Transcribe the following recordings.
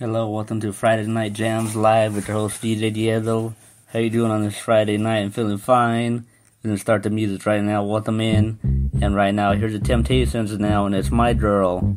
Hello, welcome to Friday Night Jams Live with your host DJ Diego. How you doing on this Friday night? I'm feeling fine. We're gonna start the music right now. Welcome in, and right now here's the Temptations now, and it's my girl.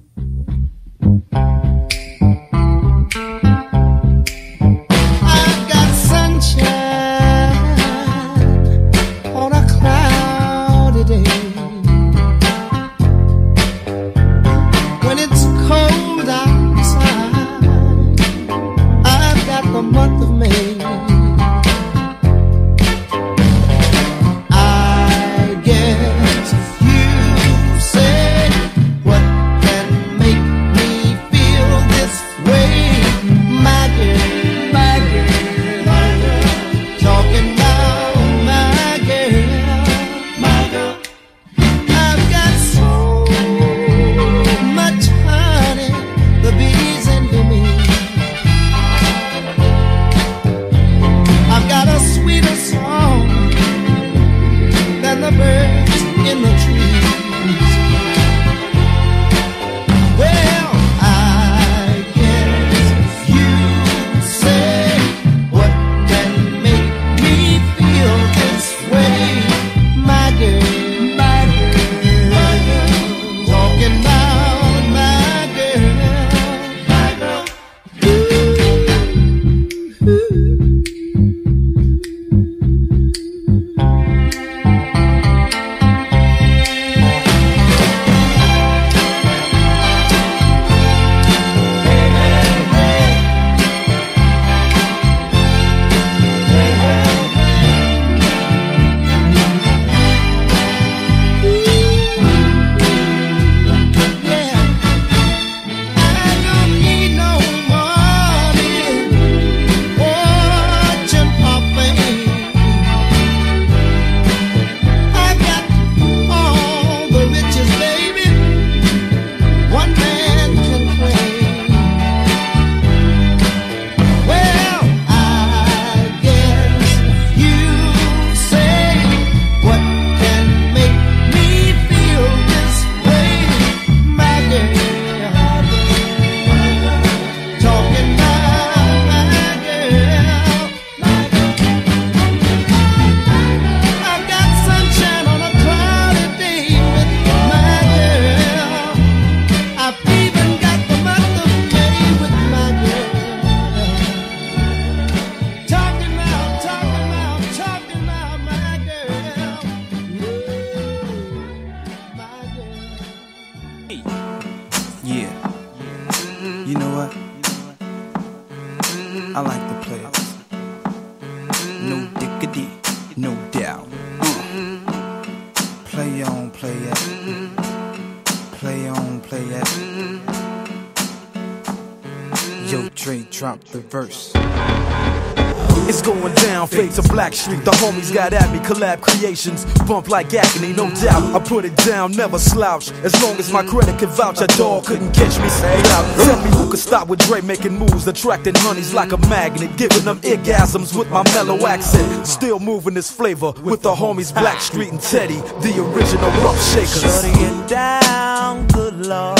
Street. The homies got at me, collab creations. Bump like agony, no doubt. I put it down, never slouch. As long as my credit can vouch, a dog couldn't catch me. Say. Tell me who could stop with Dre making moves, attracting honeys like a magnet, giving them orgasms with my mellow accent. Still moving this flavor with the homies Blackstreet and Teddy, the original rough shakers. Shorty get down, good lord.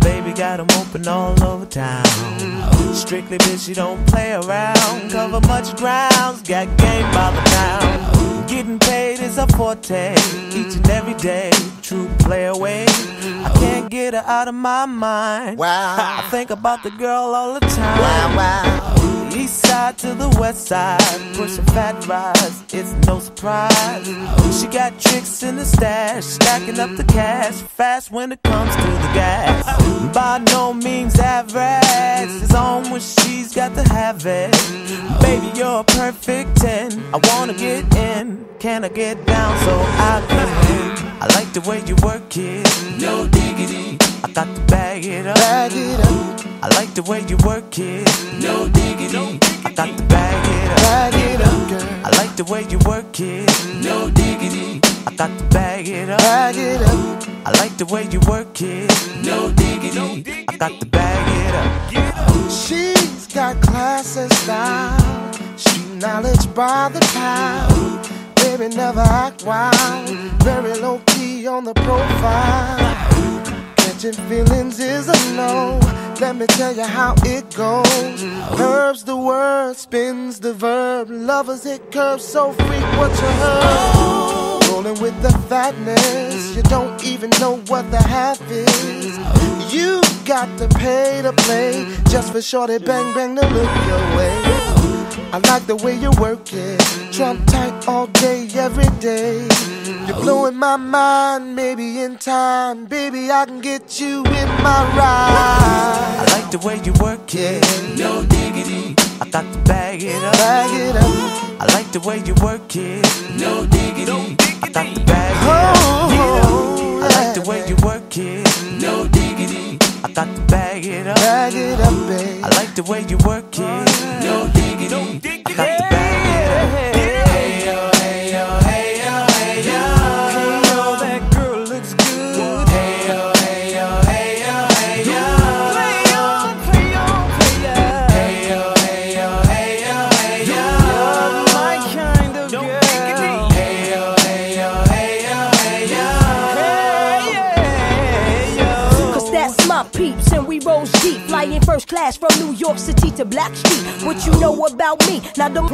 Baby got 'em open all over town. Strictly bitch, you don't play around. Cover much grounds, got game by the town. Getting paid is a forte, each and every day. True play away. I can't get her out of my mind. Wow. I think about the girl all the time. Wow, wow. Side to the west side, pushing fat rise, it's no surprise. Oh, She got tricks in the stash, stacking up the cash, fast when it comes to the gas. By no means average, it's on when she's got to have it. Baby, you're a perfect 10. I wanna get in, can I get down so I can? I like the way you work it, no diggity. I got to bag it up. Bag it up, I like the way you work it. No diggity. I got to bag it up. bag it up, girl. I like the way you work it. No diggity. I got to bag it up. Bag it up, I like the way you work it. No diggity. I got to bag it up. She's got class and style, street knowledge by the pound. Baby, never act wild, very low key on the profile. Catching feelings is a no, Let me tell you how it goes. Herbs the word, spins the verb. Lovers hit curves so freak what you heard. Rolling with the fatness, you don't even know what the half is. You got to pay to play just for shorty bang bang to look your way. I like the way you work it, trump tight all day, every day. You're blowing my mind, maybe in time, baby I can get you in my ride. I like the way you work it. No diggity. I got to bag it up. Bag it up. I like the way you work it. No diggity. I got to bag it up. Oh, I like the way you work it. No diggity. I got to bag it up. Bag it up, babe. I like the way you work it. No I got from New York City to Blackstreet. What you know about me? Now don't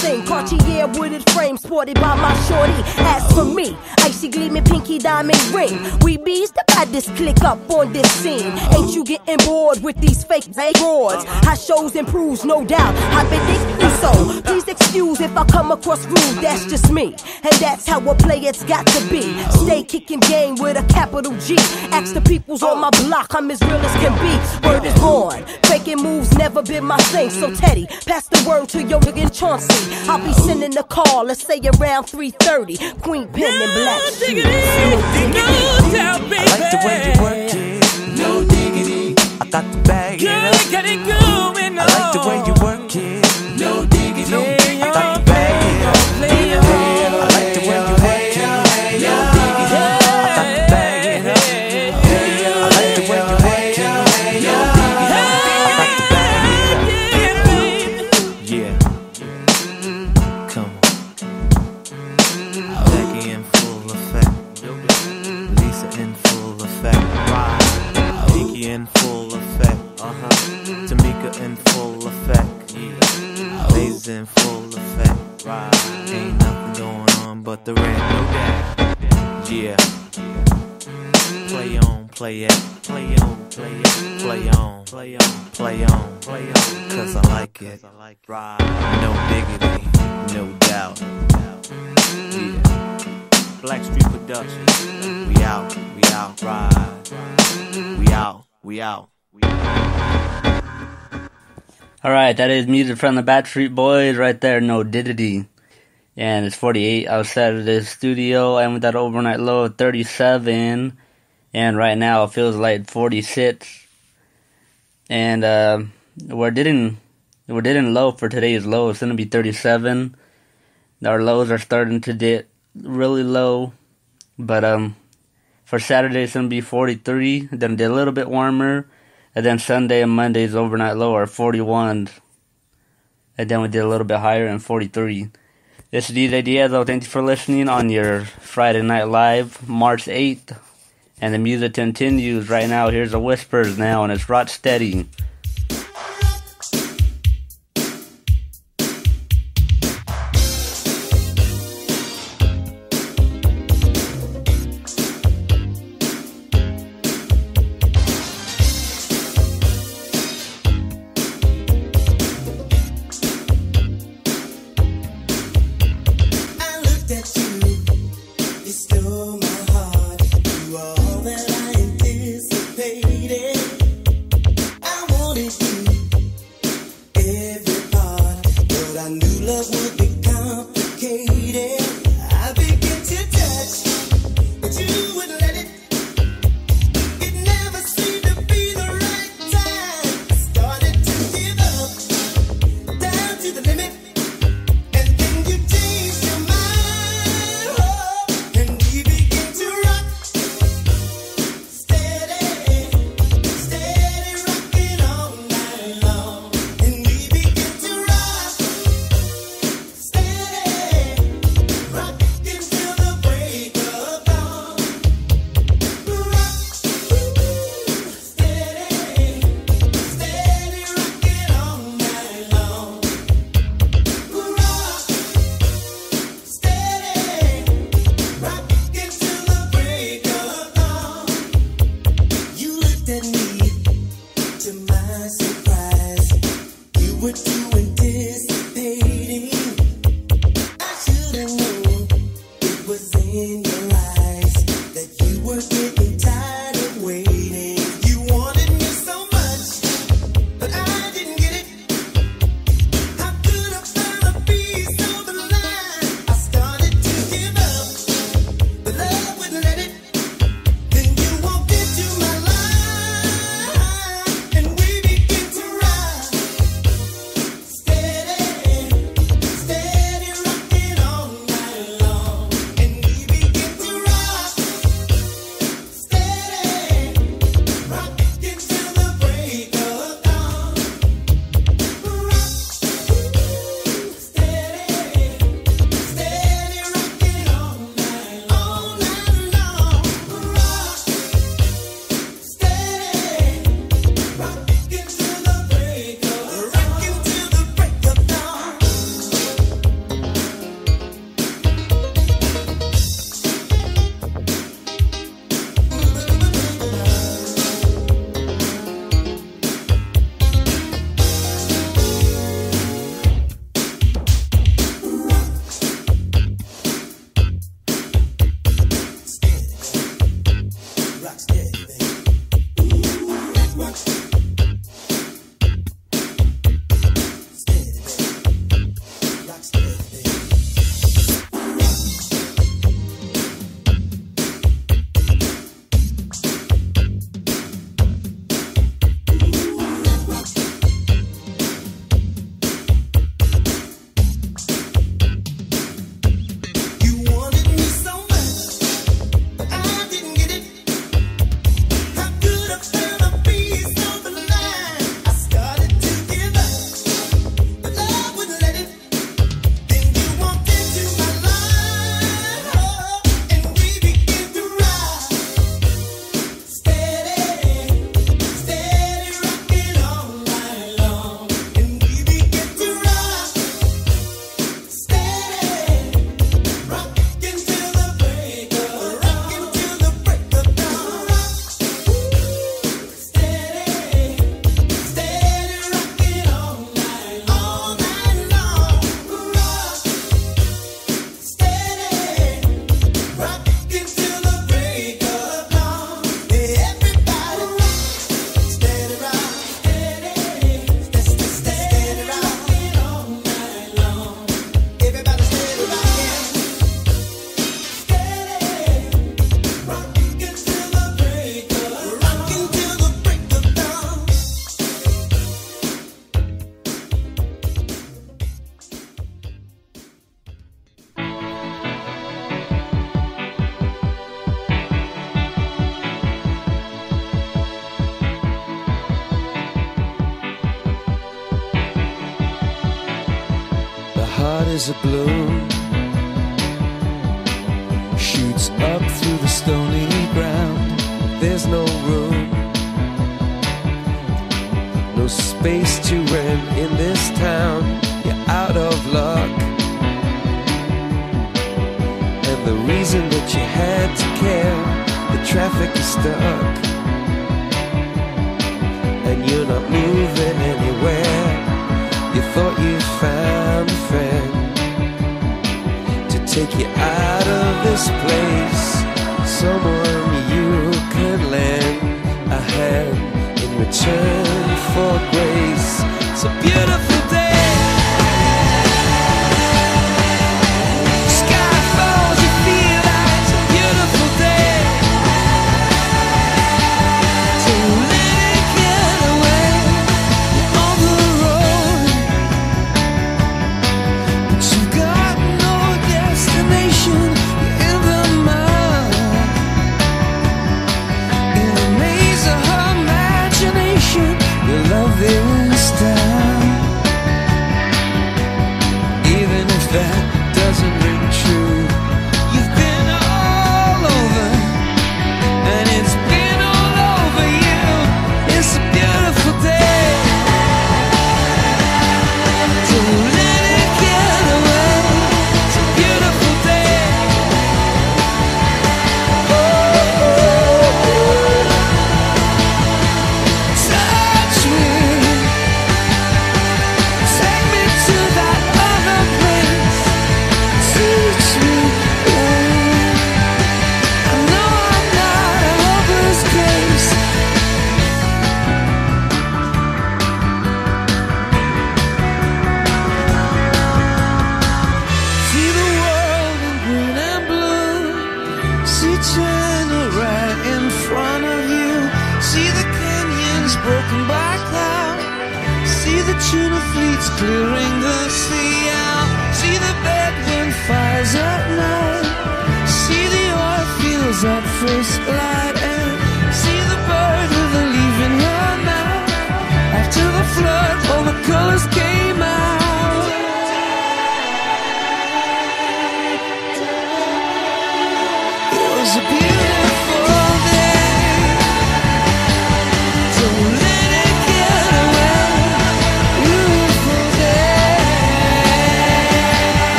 thing. Cartier wooded frame sported by my shorty. As for me, icy gleaming pinky diamond ring. We bees the baddest click up on this scene. Ain't you getting bored with these fake broads? How shows improves, no doubt. I've been so. Please excuse if I come across rude. That's just me, and that's how a it's got to be. Stay kicking game with a capital G. Ask the peoples on my block, I'm as real as can be. Word is born. Faking moves never been my thing. So Teddy, pass the word to your nigga Chauncey. I'll be sending a call, let's say around 3:30. Queen Pen and Black Street. I like the way you work it. No diggity. I got to bag it up. I like the way you in full effect. Right. Ain't nothing going on but the rent. Yeah. Play on, play it. Play on, play it. Play on, play on, play on, play on. Cause I like it. No diggity, no doubt. Yeah. Blackstreet Productions. We out, we out, ride. We out, we out. We out. Alright, that is music from the Backstreet Boys right there, no diddity. And it's 48 outside of the studio. I'm with that overnight low of 37. And right now it feels like 46. And uh, we're didn't we're didn't low for today's low. It's gonna be 37. Our lows are starting to dip really low. But um for Saturday it's gonna be 43. Then a little bit warmer. And then Sunday and Monday's overnight low are 41. And then we did a little bit higher in 43. This is DJ Diaz. Thank you for listening on your Friday Night Live, March 8th. And the music continues right now. Here's the Whispers now, and it's Rock Steady. Is a bloom,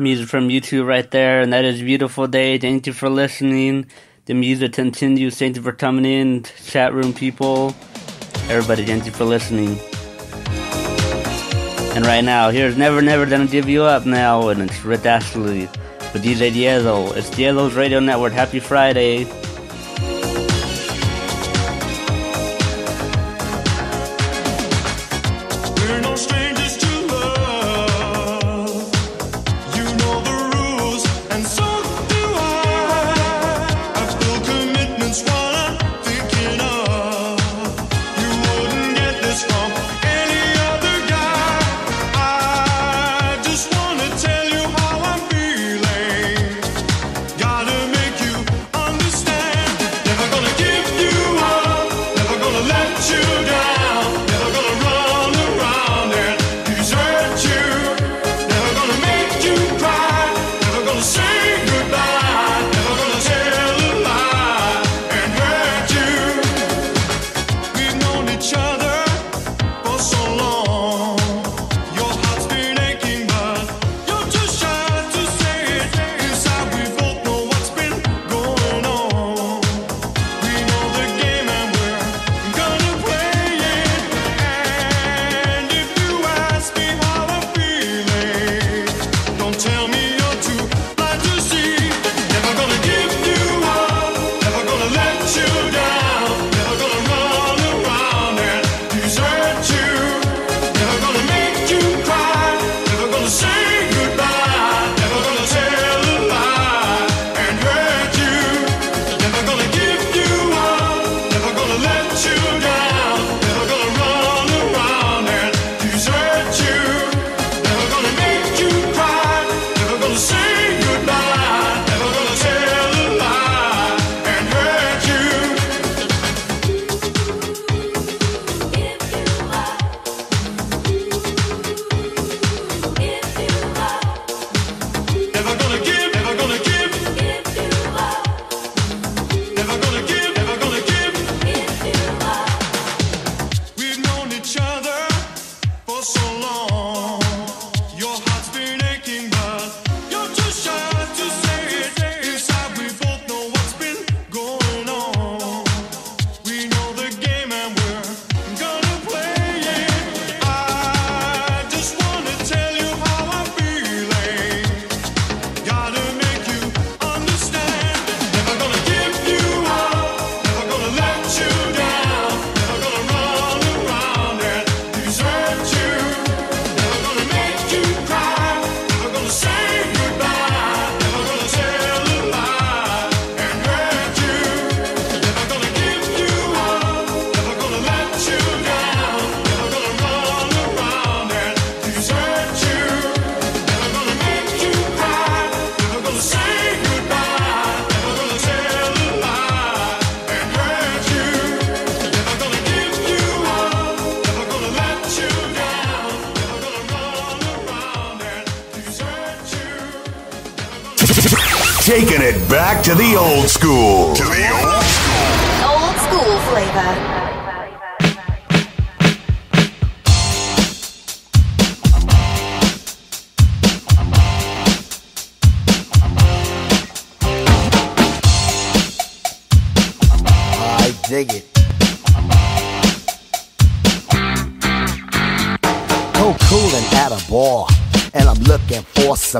music from YouTube right there, and that is beautiful day. Thank you for listening. The music continues. Thank you for coming in, chat room people. Everybody, thank you for listening. And right now, here's Never Never Gonna Give You Up now, and it's Rick with DJ Diego. It's Diego's Radio Network. Happy Friday.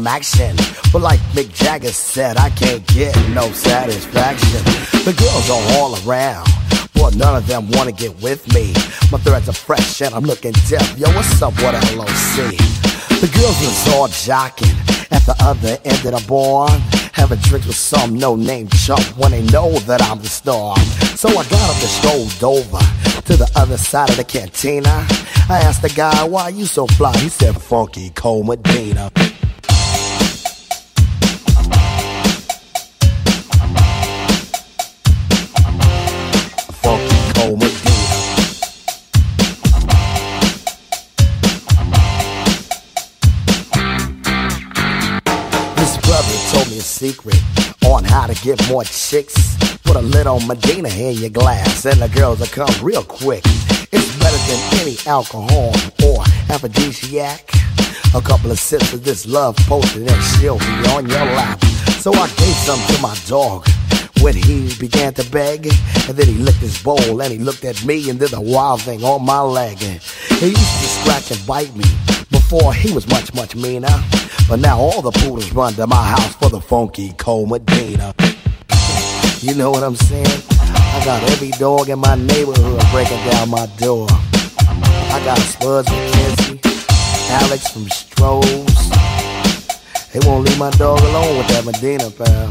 Some action. But like Mick Jagger said, I can't get no satisfaction. The girls are all around. But none of them wanna get with me. My threads are fresh and I'm looking deaf. Yo, what's up, what LOC? The girls was all jocking at the other end of the bar. Having drinks with some no-name chump when they know that I'm the star. So I got up and strolled over to the other side of the cantina. I asked the guy, why you so fly? He said, Funky Cold Medina. Secret on how to get more chicks. Put a little Medina in your glass, and the girls will come real quick. It's better than any alcohol or aphrodisiac. A couple of sips of this love potion, and she'll be on your lap. So I gave some to my dog when he began to beg. And then he licked his bowl and he looked at me and did a wild thing on my leg. And he used to scratch and bite me before he was much, much meaner. But now all the poodles run to my house for the funky Cold Medina. You know what I'm saying? I got every dog in my neighborhood breaking down my door. I got Spuds MacKenzie, Alex from Strohs. They won't leave my dog alone with that Medina pal.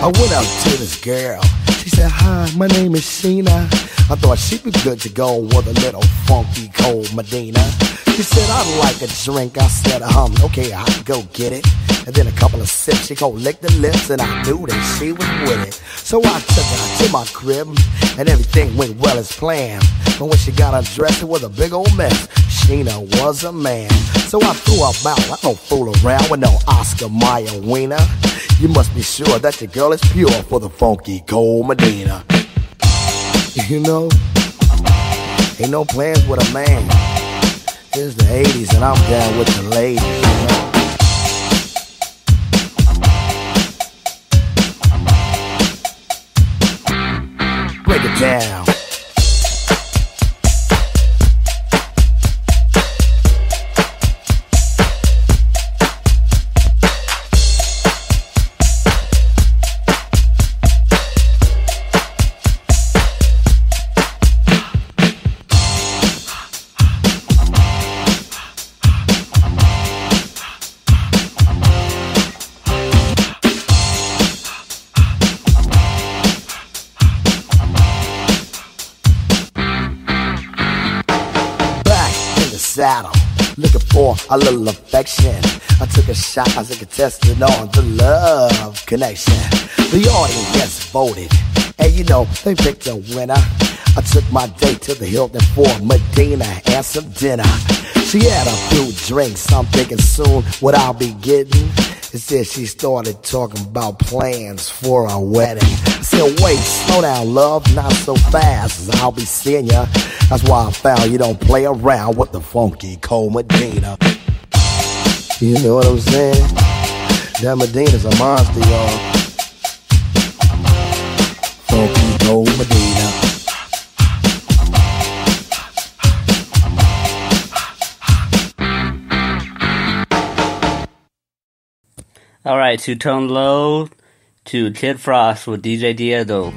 I went up to this girl. She said, Hi, my name is Sheena. I thought she'd be good to go with a little funky cold Medina. She said, I'd like a drink. I said, um, okay, I'll go get it. And then a couple of sips, she go lick the lips, and I knew that she was with it. So I took her to my crib, and everything went well as planned. But when she got undressed, it was a big old mess. Sheena was a man. So I threw her out. I don't fool around with no Oscar Mayer wiener. You must be sure that your girl is pure for the funky cold Medina. You know, ain't no plans with a man. It's the 80s and I'm down with the ladies, you know. Break it down. A little affection. I took a shot as a contestant on the love connection. The audience voted, and you know they picked a winner. I took my date to the Hilton for Medina and some dinner. She had a few drinks, I'm thinking soon what I'll be getting. It said she started talking about plans for a wedding. I said, wait, slow down, love, not so fast. I'll be seeing ya. That's why I found you don't play around with the funky Cold Medina. You know what I'm saying? That Medina's a monster, y'all. Alright, to Tone Loc, to Kid Frost with DJ Diego.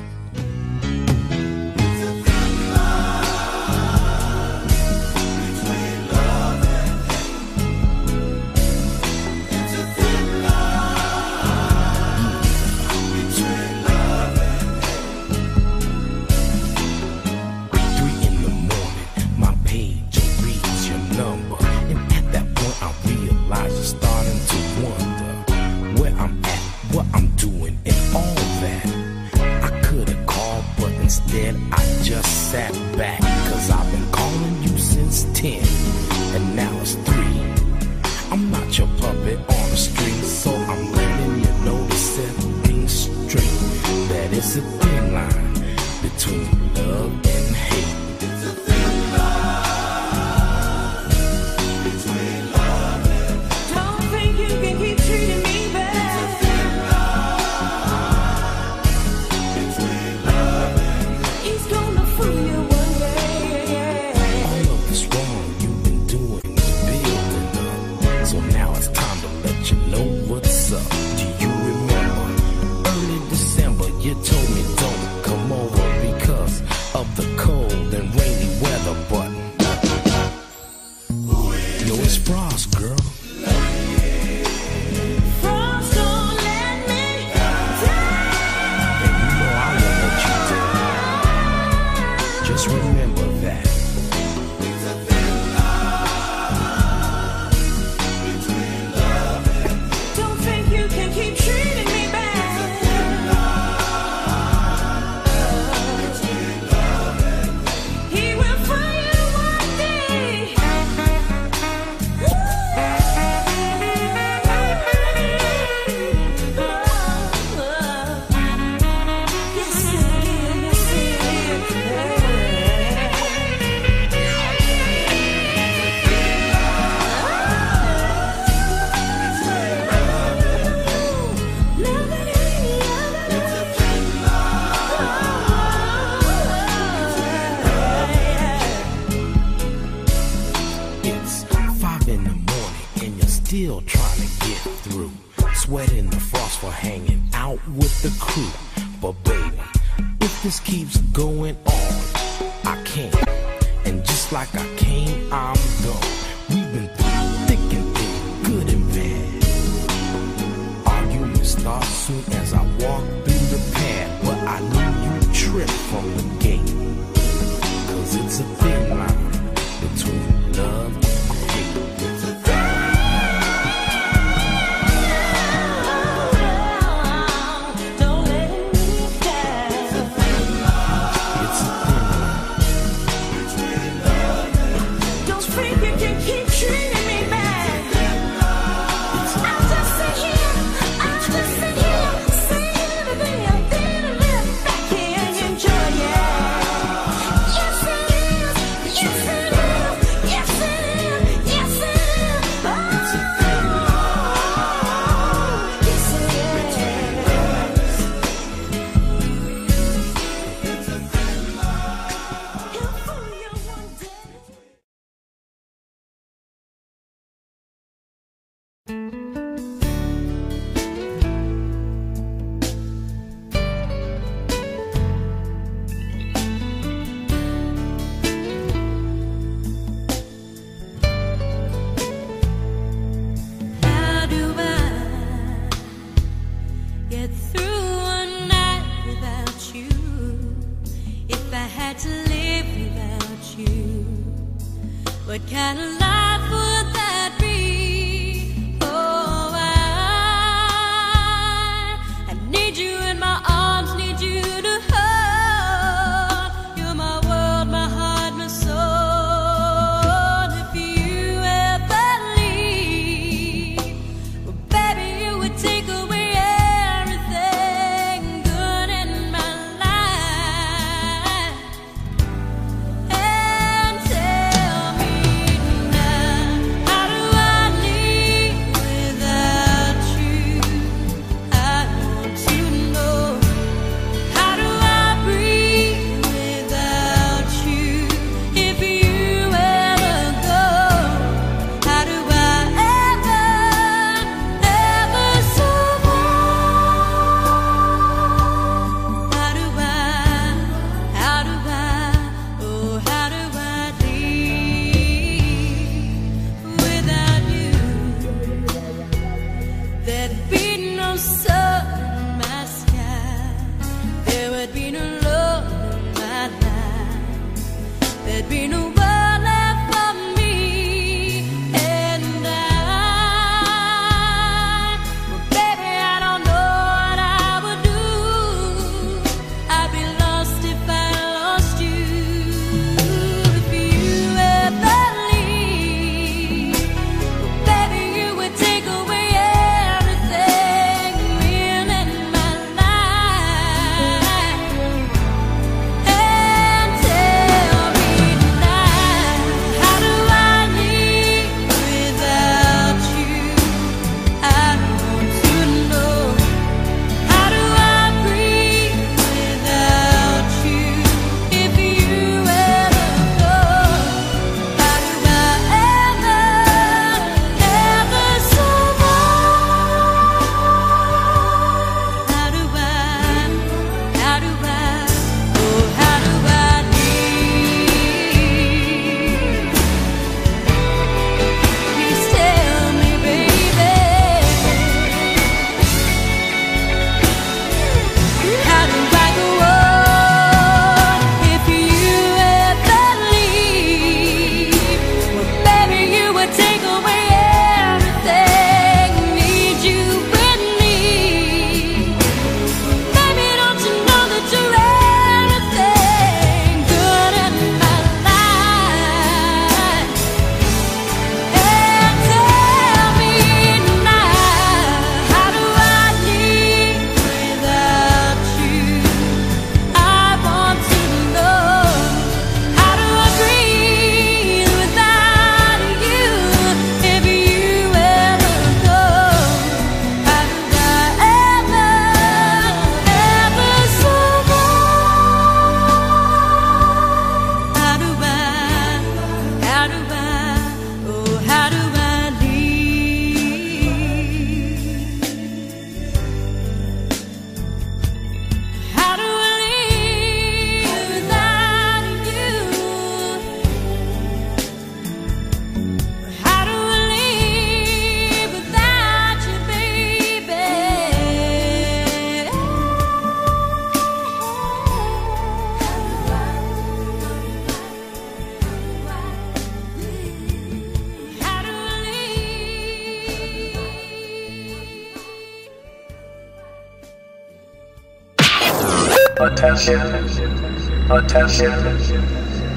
Attention.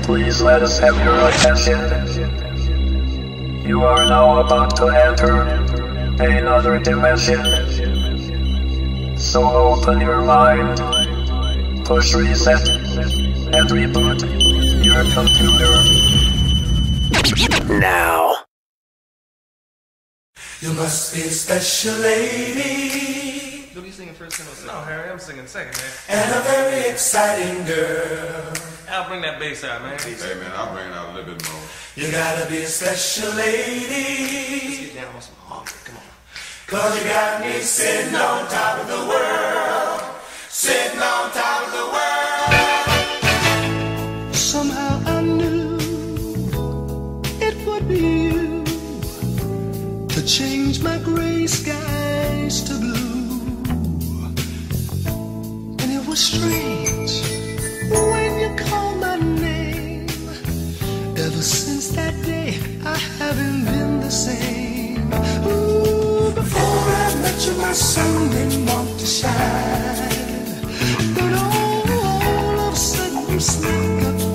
Please let us have your attention. You are now about to enter another dimension. So open your mind, push reset, and reboot your computer. Now. You must be a special lady Don't you singing first and No, Harry, I'm singing second, man. And a very exciting girl. I'll bring that bass out, man. Hey man, I'll bring it out a little bit more. You gotta be a special Let's lady. get down on some honky. Come on. Cause you got me sitting on top of the world. Sitting on top of the world. Somehow I knew it would be you to change my gray skies strange when you called my name. Ever since that day, I haven't been the same. Ooh, before I met you, my sun didn't want to shine. But all, all of a sudden, you snuck up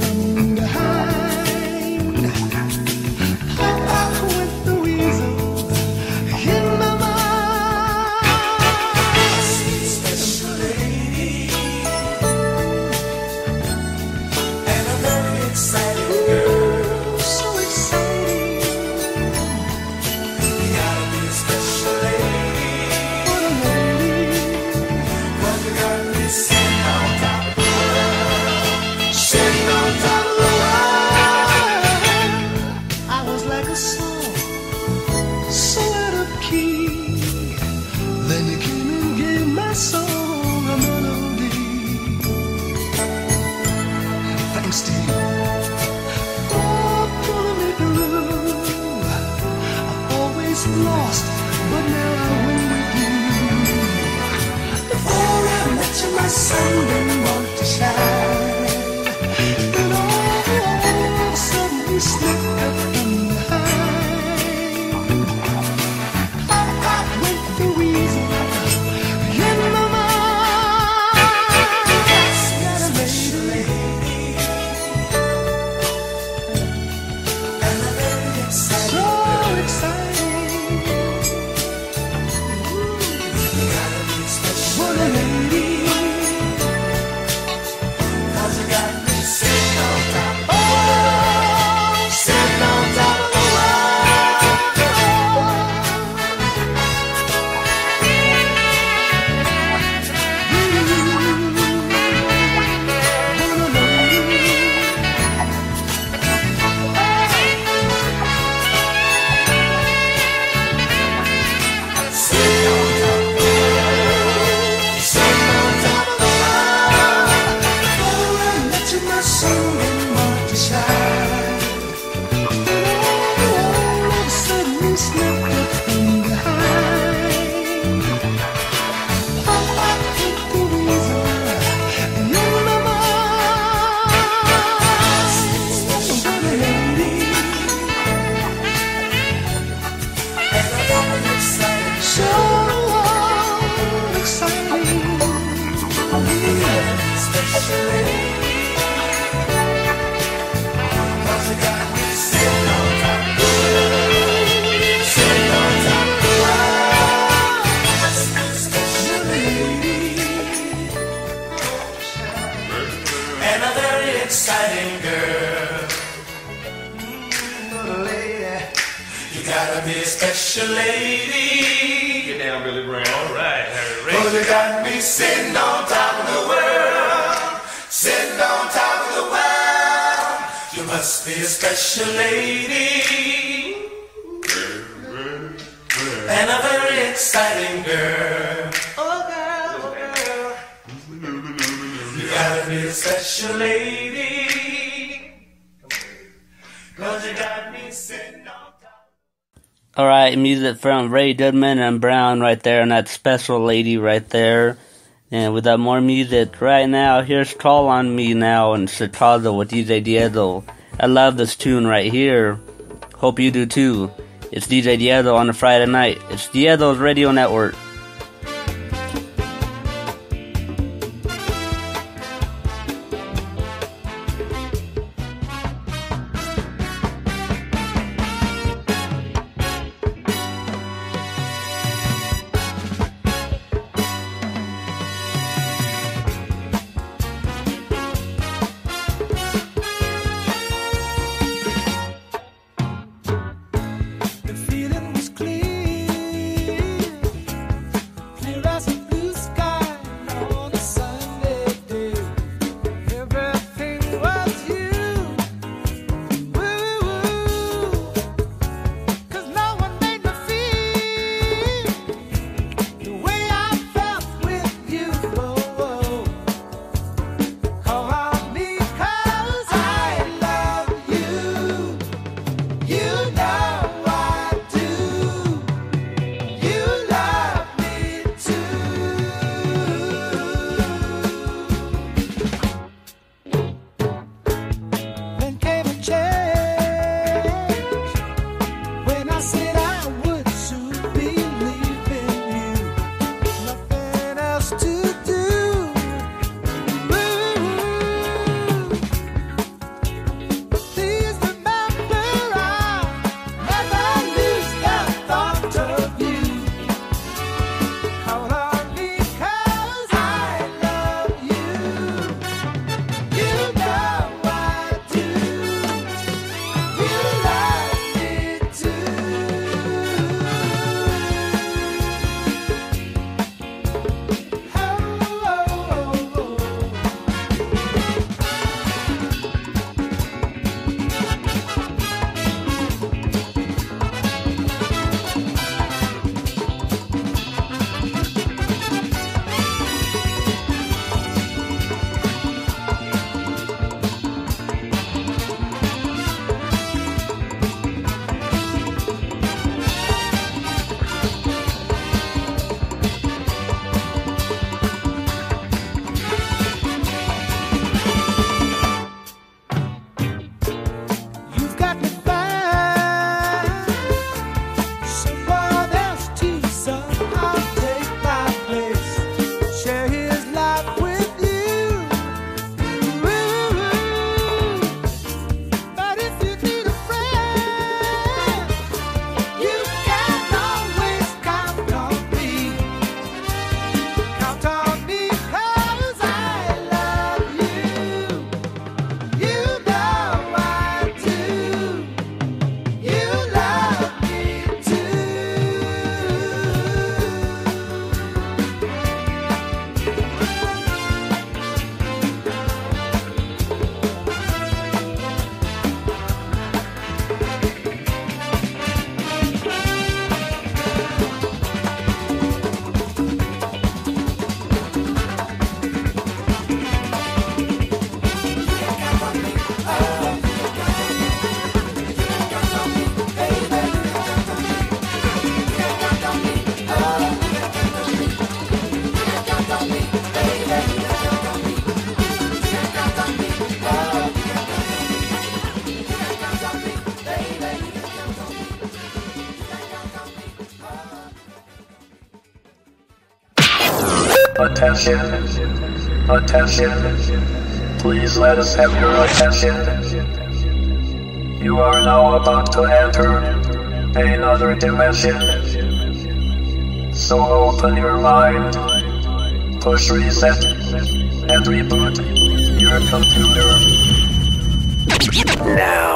Music from Ray Goodman and Brown right there, and that special lady right there. And got more music right now. Here's Call on Me now in Chicago with DJ Diego. I love this tune right here. Hope you do too. It's DJ Diego on a Friday night. It's Diego's Radio Network. Attention. Attention. Please let us have your attention. You are now about to enter another dimension. So open your mind, push reset, and reboot your computer. Now.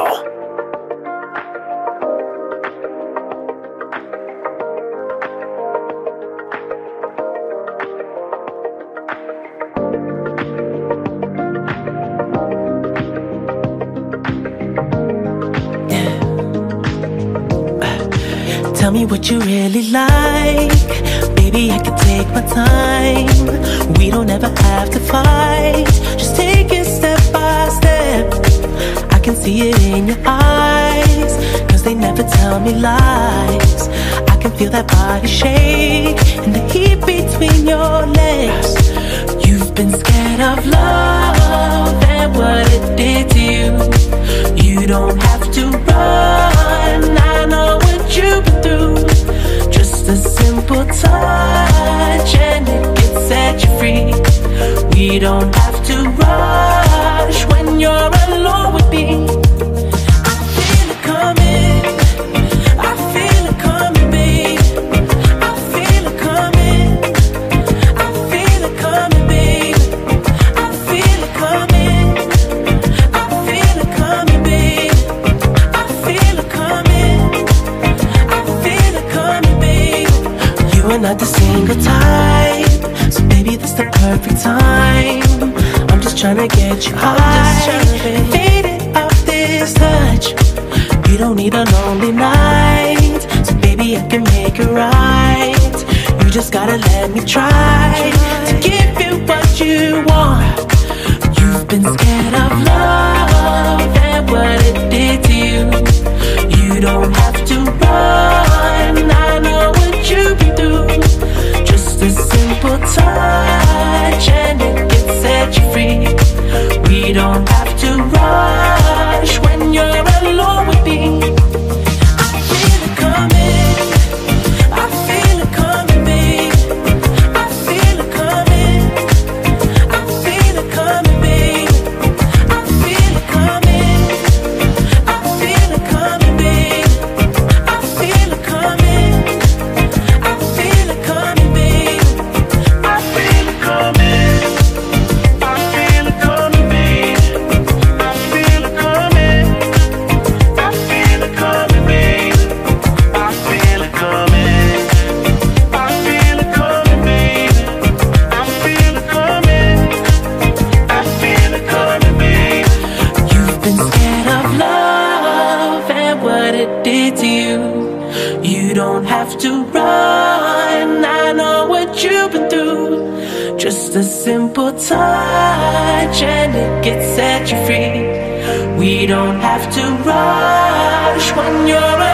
Really like. Baby, I can take my time. We don't ever have to fight. Just take it step by step. I can see it in your eyes. Cause they never tell me lies. I can feel that body shake and the heat between your legs. You've been scared of love and what it did to you. You don't have to run. I know what you've been through. A simple touch and it can set you free. We don't have to rush when you're alone with me. Not the single type, so baby, this the perfect time. I'm just trying to get you high, faded off this touch. You don't need a lonely night, so baby, I can make it right. You just gotta let me try to give you what you want. You've been scared of love and what it did to you. You don't have touch and it can set you free. We don't have to rush when you're have to run. I know what you've been through. Just a simple touch and it gets set you free. We don't have to rush when you're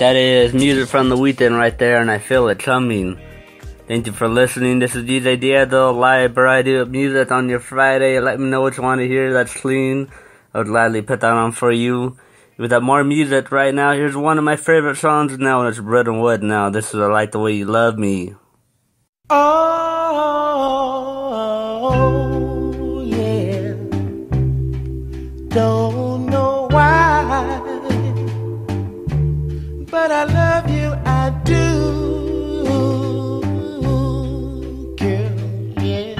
that is music from the Weeknd right there, and I feel it coming. Thank you for listening. This is DJ Diego, live variety of music on your Friday. Let me know what you want to hear that's clean. I would gladly put that on for you. We got more music right now. Here's one of my favorite songs now, and it's Bread and Wood now. This is I Like the Way You Love Me. Oh, yeah. Don't but I love you, I do. Girl, yeah.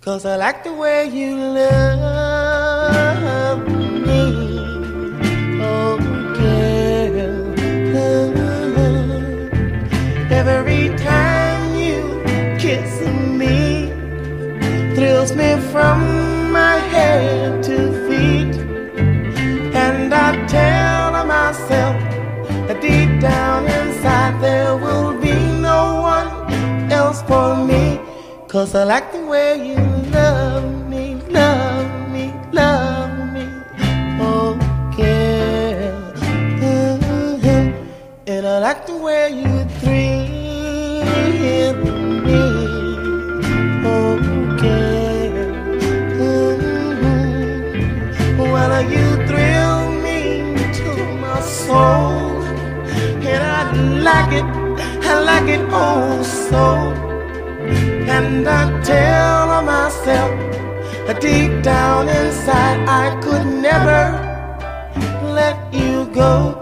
Cause I like the way you love me. Oh, girl. Every time you kiss me, thrills me from my head to. And I tell myself that deep down inside there will be no one else for me. Cause I like the way you love like it, I like it oh so. And I tell myself deep down inside I could never let you go.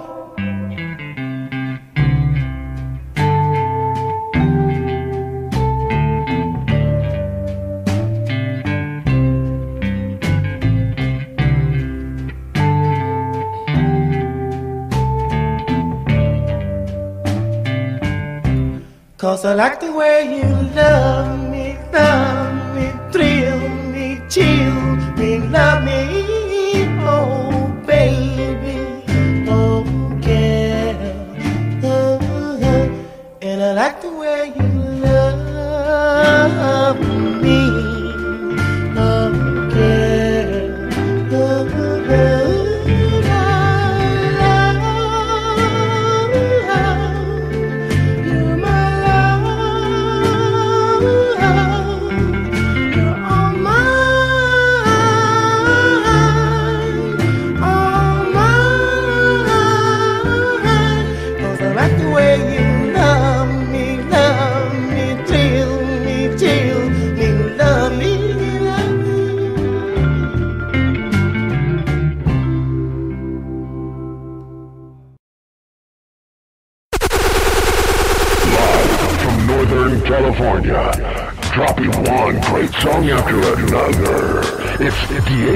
Cause I like the way you love me, love me, thrill me, chill me, love me,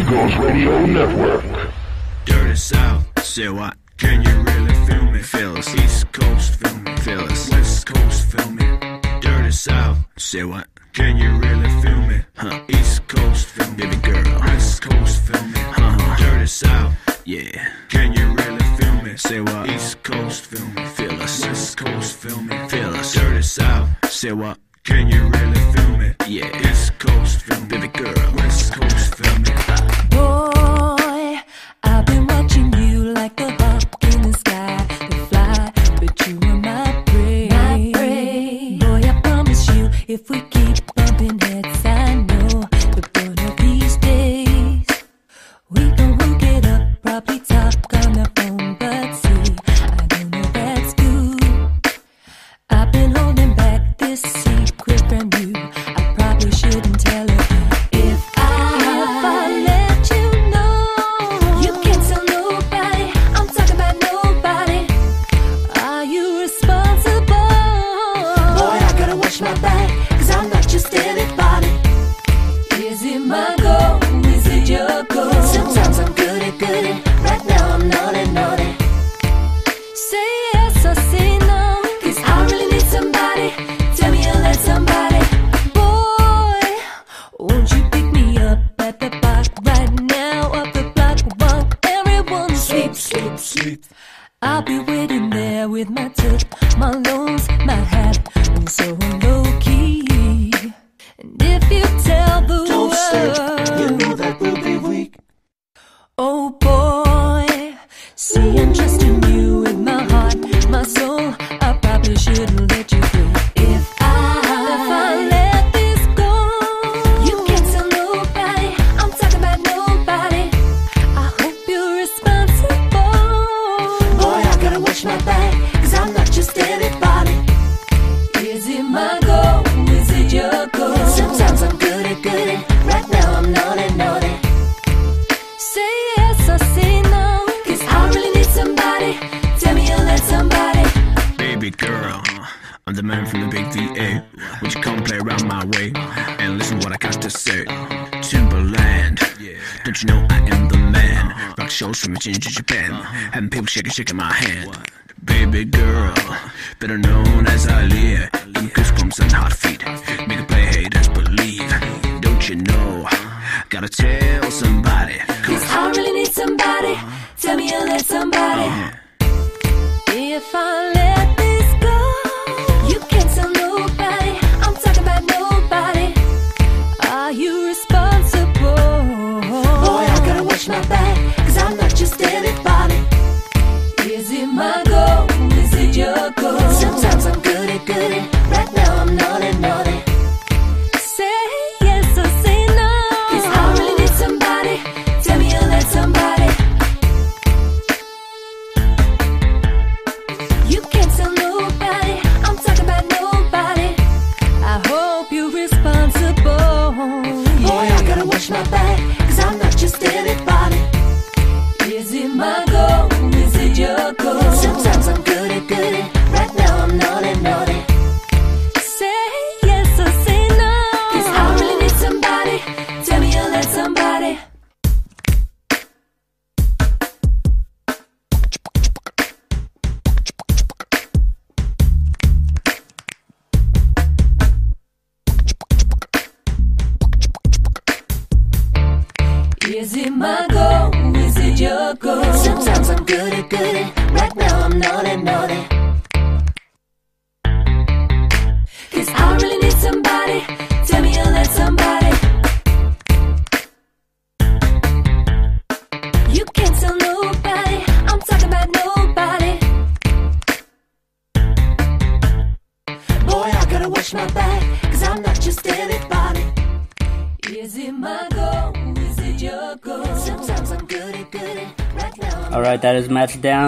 It's Radio Network. Dirty South, say what? Can you really feel me? Feel us. East Coast, feel me? Feel us. West Coast, feel me? Dirty South, say what? Can you really feel me? Huh? East Coast, feel me? Baby girl. West Coast, feel me? Huh? Dirty South, yeah. Can you really feel me? Say what? East Coast, feel me? Feel us. West Coast, feel me? Feel us. Dirty South, say what? Can you really feel me? Yeah. East Coast, feel me? Baby girl. West Coast, feel me? If we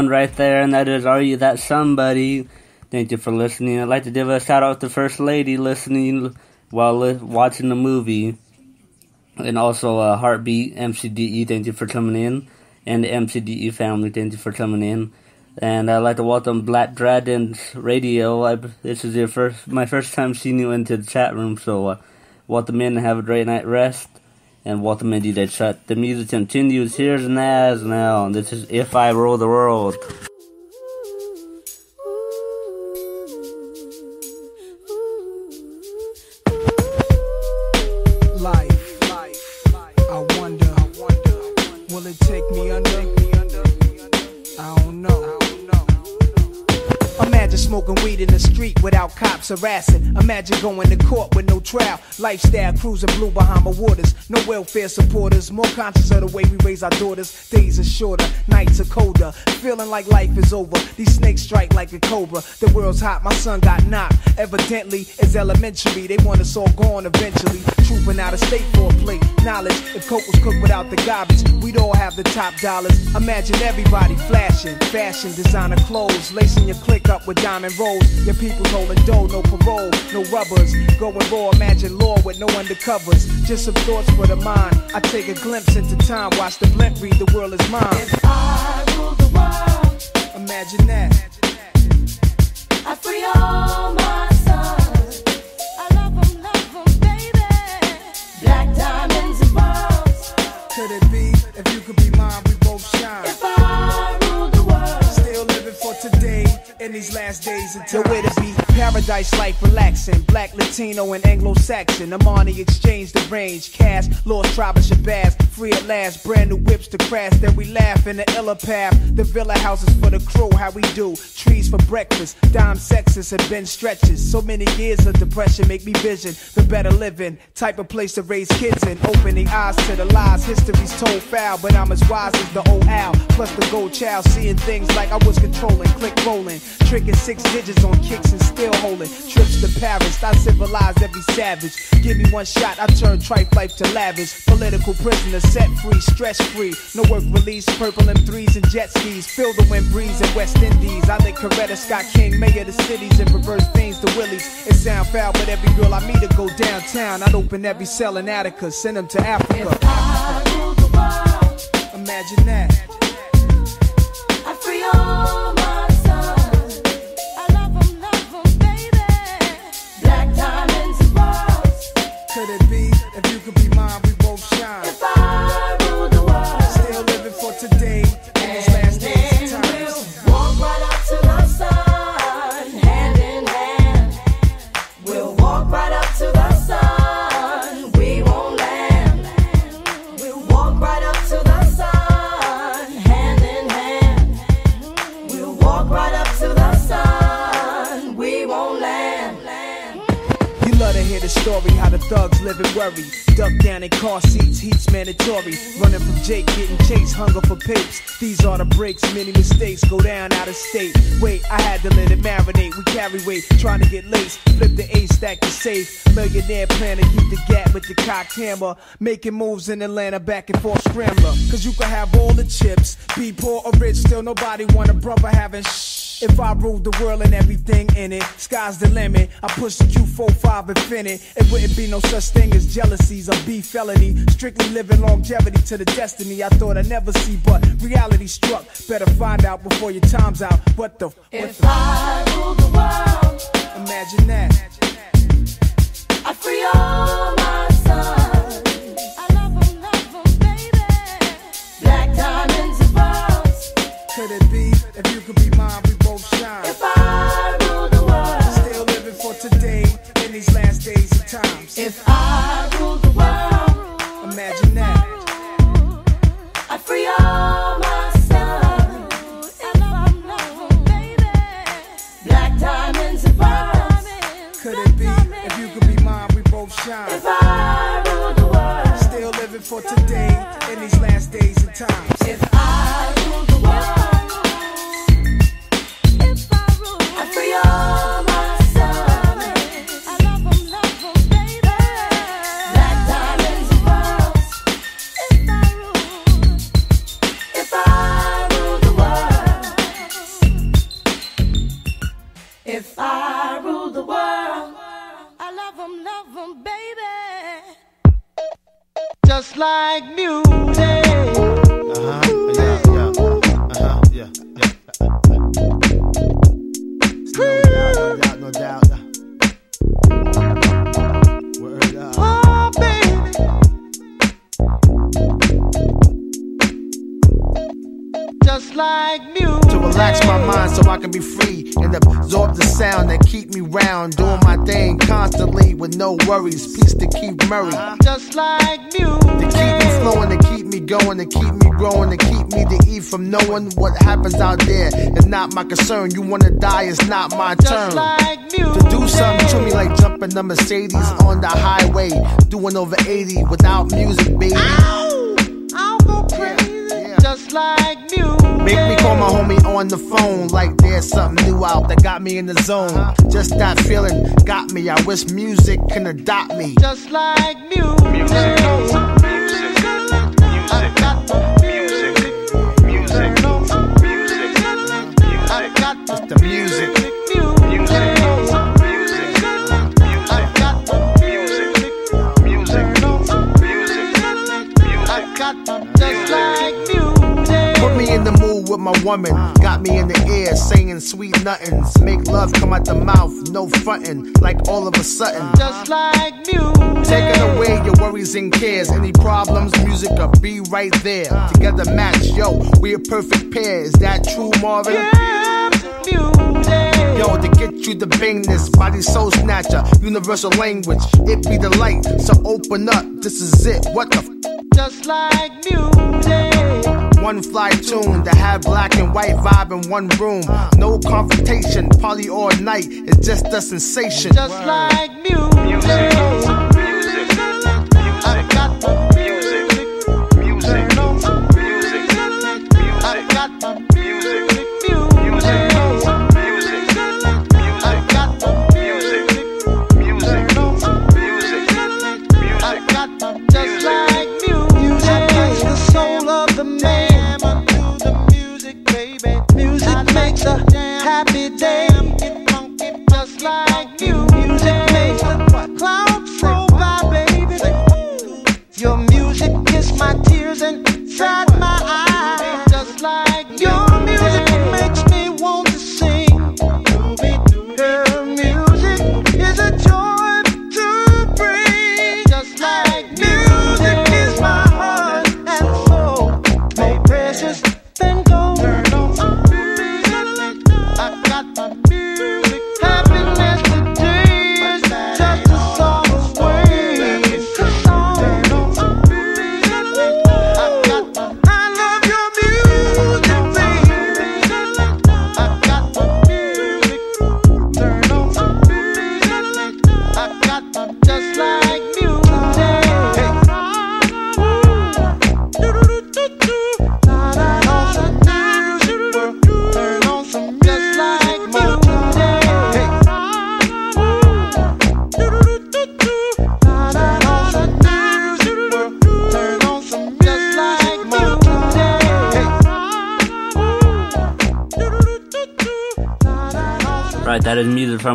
Down right there, and that is Are You That Somebody? Thank you for listening. I'd like to give a shout out to First Lady listening while li- watching the movie. And also uh, Heartbeat, MCDE, thank you for coming in. And the MCDE family, thank you for coming in. And I'd like to welcome Black Dragons Radio. I, this is your first, my first time seeing you into the chat room, so uh, welcome in and have a great night rest. And welcome into the chat. The music continues. Here's Nas now. This is If I Rule the World. Harassing. Imagine going to court with no trial. Lifestyle cruising blue Bahama waters. No welfare supporters. More conscious of the way we raise our daughters. Days are shorter, nights are colder. Feeling like life is over. These snakes strike like a cobra. The world's hot, my son got knocked. Evidently, it's elementary. They want us all gone eventually. Trooping out of state for a plate. Knowledge, if coke was cooked without the garbage, we'd all have the top dollars. Imagine everybody flashing, fashion, designer clothes, lacing your click up with diamond rolls. Your people's holding dough, no parole, no rubbers. Going raw, imagine law with no undercovers. Just some thoughts for the mind. I take a glimpse into time, watch the blimp read, the world is mine. If I rule the world, imagine that. I free all my sons. I love 'em, love 'em, baby. Black diamonds and pearls. Could it be if you could be mine, we both shine? If I rule the world, Still living for today in these last days until where to be. Paradise life relaxing. Black, Latino, and Anglo Saxon. Armani exchange the range. Cash, lost tribe of Shabazz. Free at last. Brand new whips to crash. Then we laugh in the illa path. The villa houses for the crew. How we do. Trees for breakfast. Dime sexes have been stretches. So many years of depression make me vision the better living. Type of place to raise kids in. Opening eyes to the lies. History's told foul. But I'm as wise as the old owl. Plus the gold child. Seeing things like I was controlling. Click rolling. Tricking six digits on kicks and still holding. Trips to Paris. I civilized every savage. Give me one shot. I turn trife life to lavish. Political prisoner set free. Stress free. No work release. Purple M3s and jet skis. Feel the wind breeze in West Indies. I think Coretta Scott King. Mayor of the cities and reverse things to Willies. It sound foul, but every girl I meet to go downtown. I'd open every cell in Attica. Send them to Africa. Imagine that. I free all hunger for papes. These are the breaks, many mistakes go down out of state. Wait, I had to let it marinate. We carry weight, trying to get laced. Flip the A stack to safe. Millionaire plan to keep the gap with the cocked hammer. Making moves in Atlanta, back and forth scrambler. Cause you can have all the chips. Be poor or rich, still nobody want a brother having shh. If I ruled the world and everything in it, sky's the limit. I push the Q45 Infiniti. It wouldn't be no such thing as jealousies or beef felony. Strictly living longevity to the destiny I thought I'd never see, but reality struck. Better find out before your time's out. What the? If? I rule the world, Imagine that. I free all my if I rule the world, Imagine that. I'd free all my sons. I love 'em, love 'em, baby. Black diamonds and pearls. Could it be? If you could be mine, we both shine. If I rule the world, Still living for today in these last days and times. 'Em, baby. Just like music. Uh-huh. Yeah, yeah. Uh-huh. Yeah, yeah. No doubt, no doubt, no doubt. Just like music. To relax my mind so I can be free and absorb the sound that keep me round. Doing my thing constantly with no worries. Peace to Keith Murray. Just like music. To keep me flowing, to keep me going, to keep me growing, to keep me to eat from knowing what happens out there. It's not my concern. You wanna die, it's not my just turn. to do something to me like jumping a Mercedes on the highway, doing over 80 without music, baby. I'll go crazy. Just like music. Make me call my homie on the phone like there's something new out that got me in the zone. Just that feeling got me. I wish music can adopt me. Just like music. Music. My woman. Got me in the air saying sweet nothings. Make love come out the mouth, no frontin'. Like all of a sudden. Just like music. Taking away your worries and cares. Any problems, music will be right there. Together match, yo, we a perfect pair. Is that true, Marvin? Yeah, music. Yo, to get you the bangness, body soul snatcher, universal language. It be the light, so open up. This is it. What the? F- Just like music. One fly tune to have black and white vibe in one room. No confrontation, party all night. It's just a sensation. Just like music.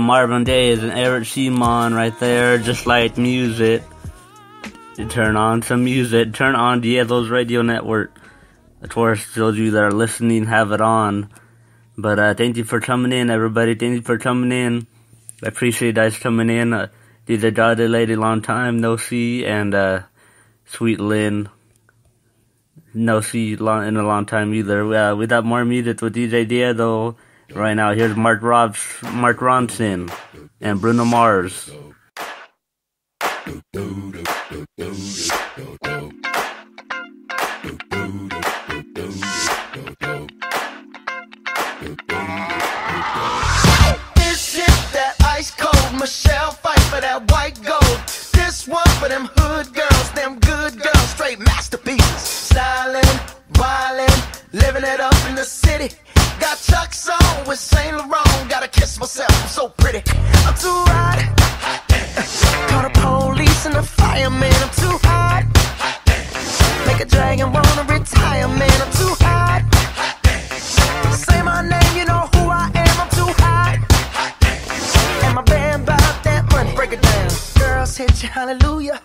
Marvin Gaye and Erick Sermon right there. Just like music. Turn on some music. Turn on Diego's Radio Network. Of course, those of you that are listening have it on. But uh, thank you for coming in, everybody. Thank you for coming in. I appreciate you guys coming in. Uh, DJ Jolly Lady, long time no see, and uh, Sweet Lynn, no see long, in a long time either. Uh, we got more music with DJ Diego right now. Here's Mark Robs, Mark Ronson, and Bruno Mars. This that ice cold. Michelle Pfeiffer that white gold. This one for them hood girls, them good girls, straight masterpieces. Living it up city. Got Chuck's on with Saint Laurent. Gotta kiss myself, I'm so pretty. I'm too hot. Call the police and the fireman. I'm too hot. Make a dragon wanna retire, man. I'm too hot. Say my name, you know who I am. I'm too hot. And my band bought that money. Break it down. Girls hit you, hallelujah.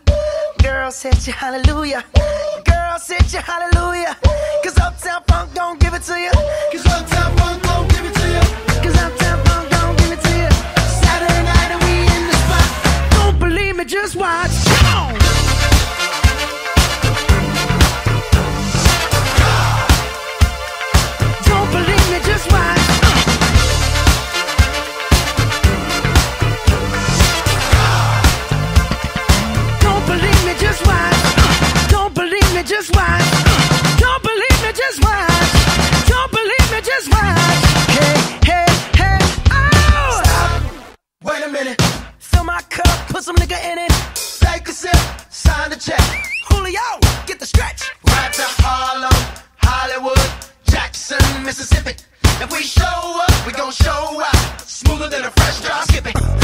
Girls hit you, hallelujah. Girls hit you, hallelujah. Cause Uptown Funk don't give it to you. Cause Uptown Funk minute. Fill my cup, put some nigga in it. Take a sip, sign the check. Julio, get the stretch. Right to Harlem, Hollywood, Jackson, Mississippi. If we show up, we gon' show out. Smoother than a fresh drop. Skip it.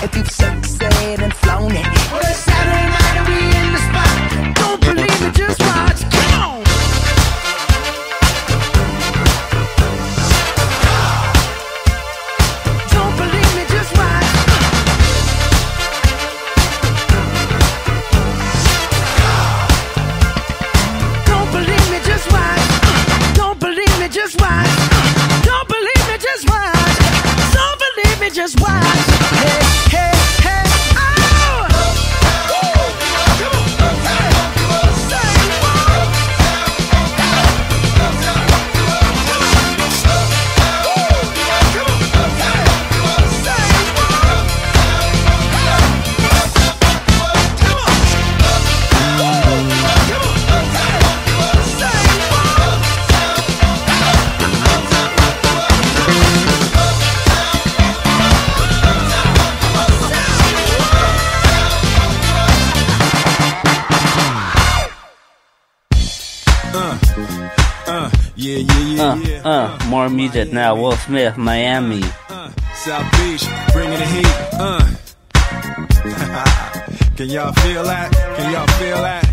If you've sexed and flown it. Well, it's Saturday night and we in the spot. Don't believe it, just watch. More music now. Will Smith, Miami. Uh, South Beach, bringing the heat. Uh. Can y'all feel that? Can y'all feel that?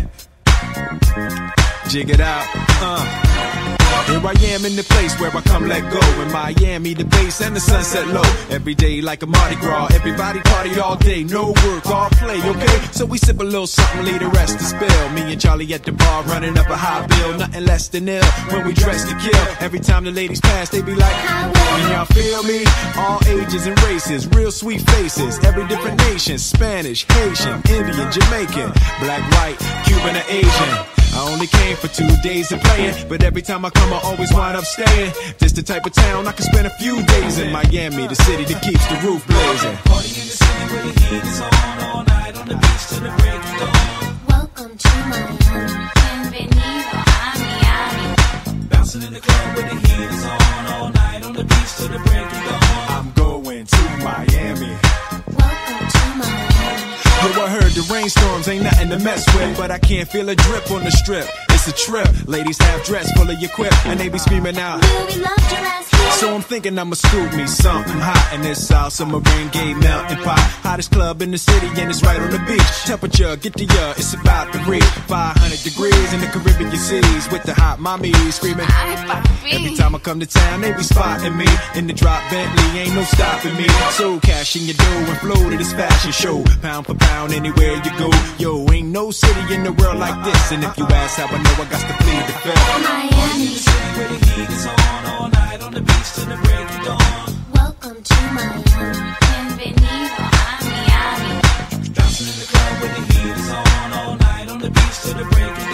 Jig it out. Uh. Here I am in the place where I come let go. In Miami, the base and the sunset low. Every day like a Mardi Gras. Everybody party all day. No work, all play, okay? So we sip a little something, leave the rest to spill. Me and Charlie at the bar running up a high bill. Nothing less than ill when we dress to kill. Every time the ladies pass, they be like, Can y'all feel me? All ages and races, real sweet faces. Every different nation Spanish, Haitian, Indian, Jamaican, black, white, Cuban, or Asian. I only came for two days of playing, but every time I come, I always wind up staying. This the type of town I can spend a few days in. Miami, the city that keeps the roof blazing. Party in the city where the heat is on all night on the beach till the break of dawn. Welcome to Miami. Bienvenido a Miami. Bouncing in the club where the heat is on all night on the beach till the break of dawn. I'm going to Miami. Welcome to Miami. I heard the rainstorms ain't nothing to mess with, but I can't feel a drip on the strip. It's a trip. Ladies half dressed, full of your quip, and they be screaming out. We love your ass here. So I'm thinking I'ma scoop me something hot in this South Submarine Gay melting pot. Hottest club in the city and it's right on the beach. Temperature, get the ya, it's about to reach 500 degrees in the Caribbean seas with the hot mommy screaming. Every time I come to town, they be spotting me in the drop Bentley, ain't no stopping me. So cash in your dough and flow to this fashion show. Pound for pound, anywhere you go. Yo, ain't no city in the world like this. And if you ask how I know, I got to plead the fifth. Miami. Where the heat is on all night on the beach till the break of dawn. Welcome to Miami. Bienvenido a Miami. Bouncing in the club where the heat is on all night on the beach till the break of dawn.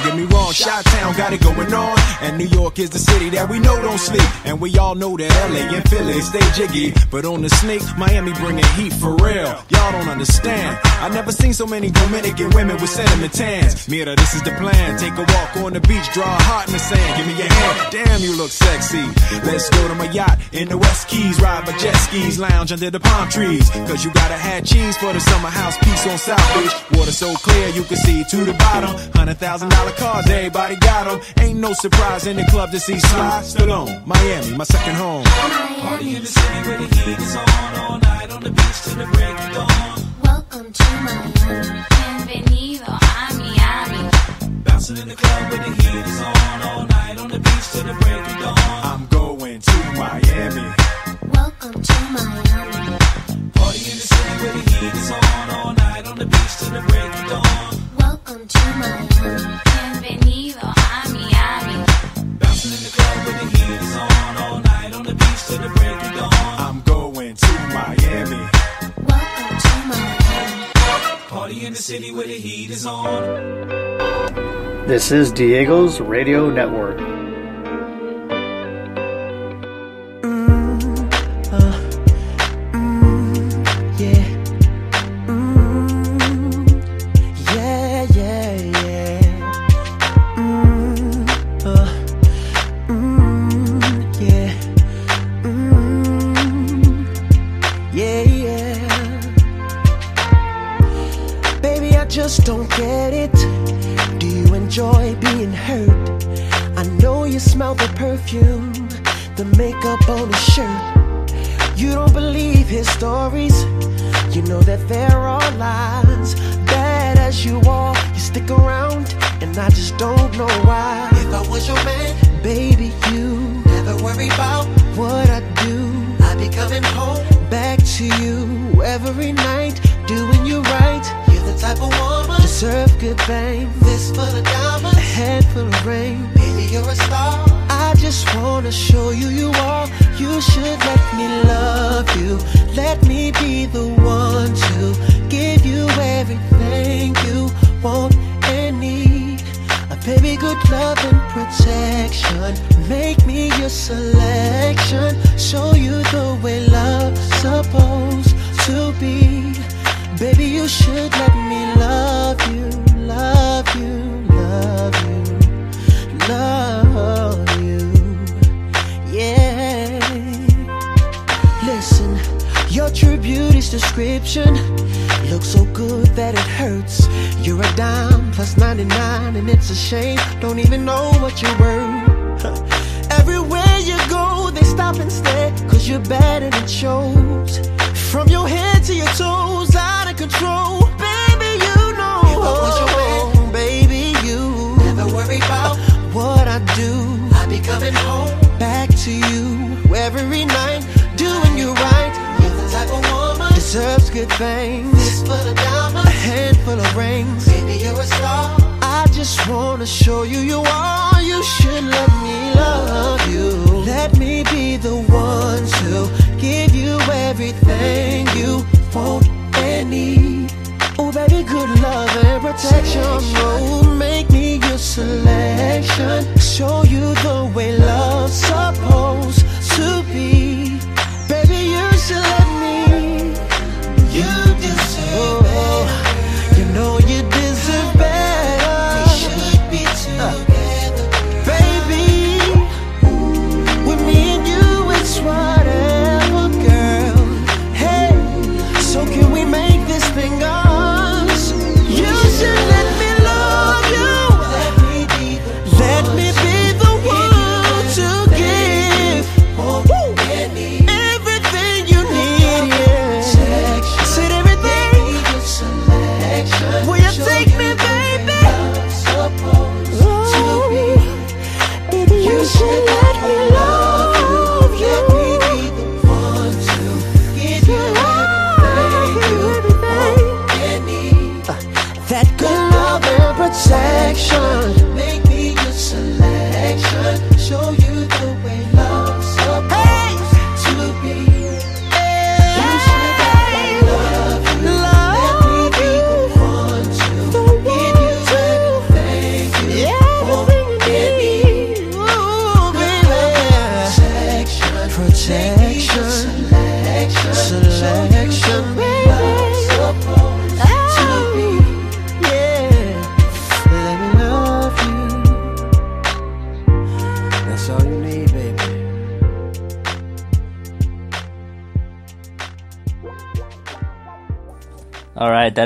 Don't get me wrong, Chi-Town got it going on. And New York is the city that we know don't sleep. And we all know that LA and Philly stay jiggy. But on the snake, Miami bringing heat for real. Y'all don't understand. I never seen so many Dominican women with sentiment tans. Mira, this is the plan. Take a walk on the beach, draw a heart in the sand. Give me your hand. Damn, you look sexy. Let's go to my yacht in the West Keys. Ride my jet skis, lounge under the palm trees. Cause you gotta have cheese for the summer house. Peace on South Beach. Water so clear, you can see to the bottom. $100,000 the cars, everybody got them. Ain't no surprise in the club to see Sly Stallone. Miami, my second home. Miami. Party in the city where the heat is on. All night on the beach till the break of dawn. Welcome to Miami. Bienvenido a Miami. Bouncing in the club where the heat is on. All night on the beach till the break of dawn. I'm going to Miami. Welcome to Miami. Party in the city where the heat is on. All night on the beach till the break of dawn. Welcome to Miami. On the beach till the break. I'm going to Miami. Welcome to Miami. Party in the city where the heat is on. This is Diego's Radio Network. Just don't get it. Do you enjoy being hurt? I know you smell the perfume, the makeup on his shirt. You don't believe his stories. You know that there are lies. Bad as you are, you stick around, and I just don't know why. If I was your man, baby, you never worry about what I do. I'd be coming home back to you every night, doing you right. The type of woman deserve good fame. This full of diamonds, a head full of rain. Baby, you're a star. I just wanna show you you are. You should let me love you. Let me be the one to give you everything you want and need. A baby, good love and protection. Make me your selection. Show you the way love's supposed to be. Baby, you should let me love you, love you, love you, love you. Yeah. Listen, your true beauty's description looks so good that it hurts. You're a dime plus 99, and it's a shame. Don't even know what you're worth. Everywhere you go, they stop and stare, cause you're and it shows. From your head to your toes, control. Baby, you know. Oh, baby, you. Never worry about what I do. I be coming home back to you every night, doing you right. You're the type of woman deserves good things. Fistful of diamonds, a handful of rings. Baby, you're a star. I just wanna show you you are. You should let me love you. Let me be the one to give you everything you want need. Oh, baby, good love and protection. Oh, make me your selection. Show you the way love's supposed to be. Baby, you should let me. You deserve better.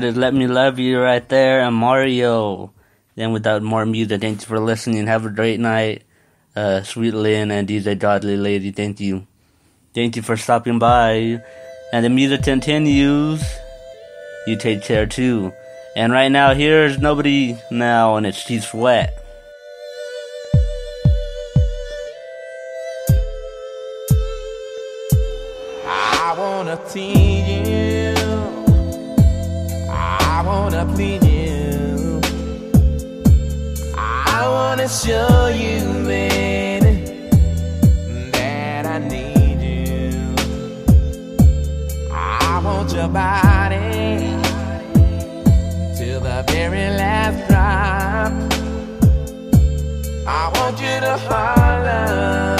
Is Let Me Love You right there and Mario. Then without more music, thank you for listening. Have a great night. Uh, Sweet Lynn and DJ Godly Lady, thank you. Thank you for stopping by. And the music continues. You take care too. And right now, here's Nobody Now, and it's Keith Sweat. I wanna show you, baby, that I need you. I want your body till the very last drop. I want you to holler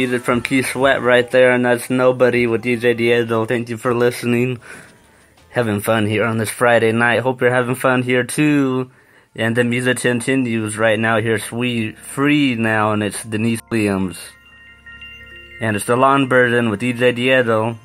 music from Keith Sweat right there, and that's Nobody with DJ Diego. Thank you for listening. Having fun here on this Friday night. Hope you're having fun here too. And the music continues right now here, sweet, free now, and it's Deniece Williams. And it's the long version with DJ Diego.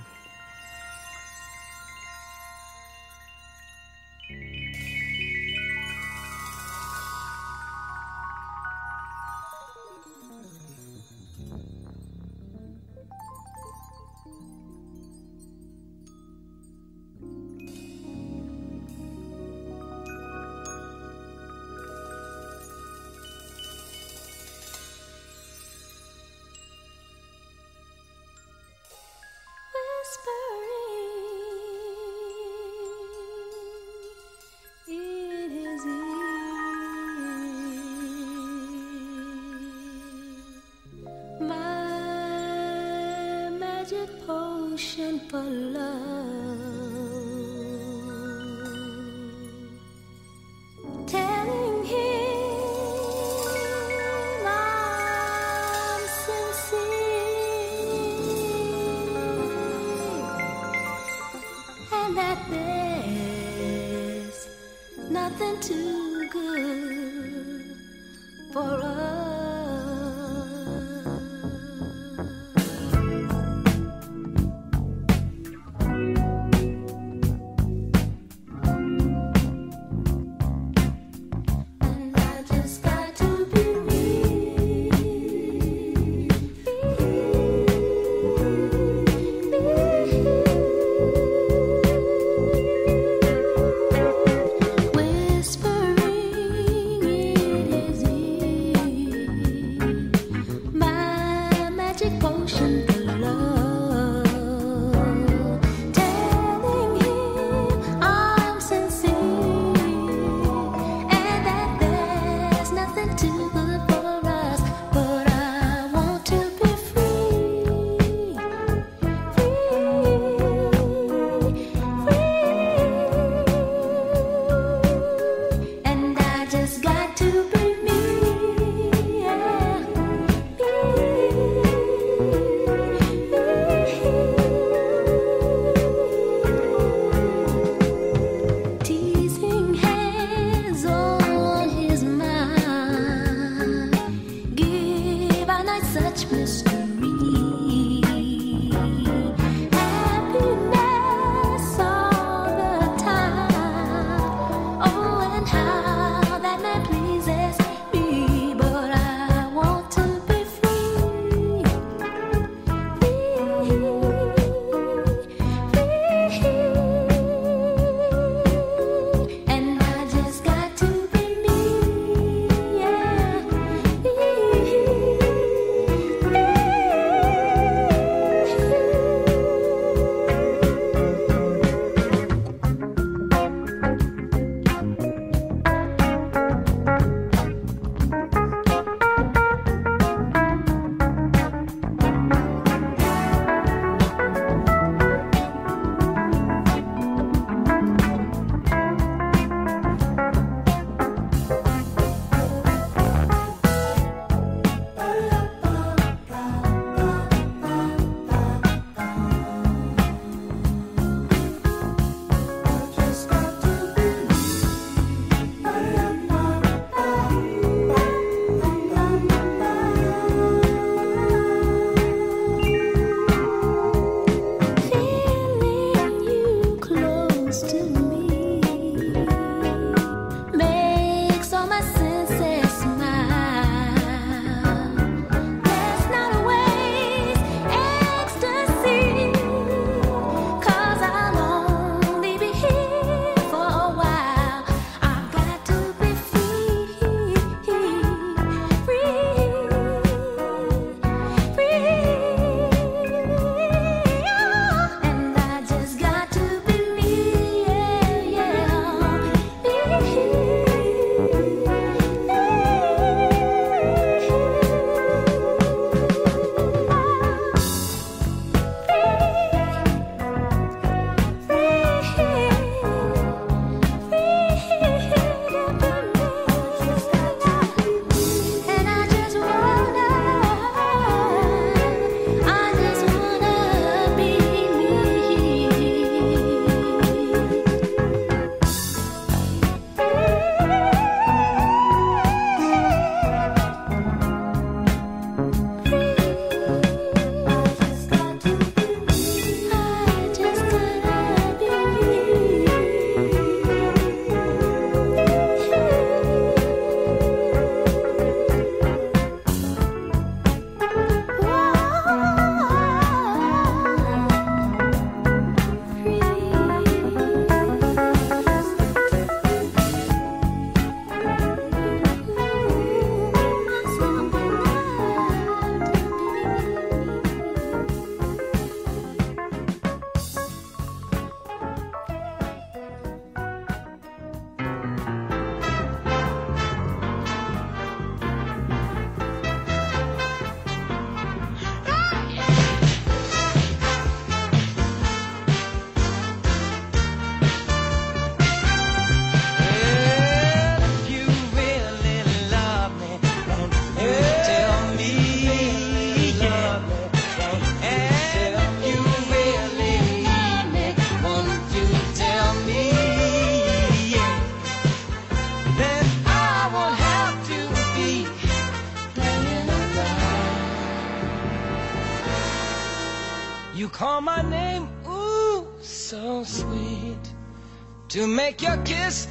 to make your kiss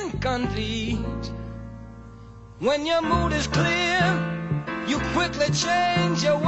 incomplete. When your mood is clear, you quickly change your way.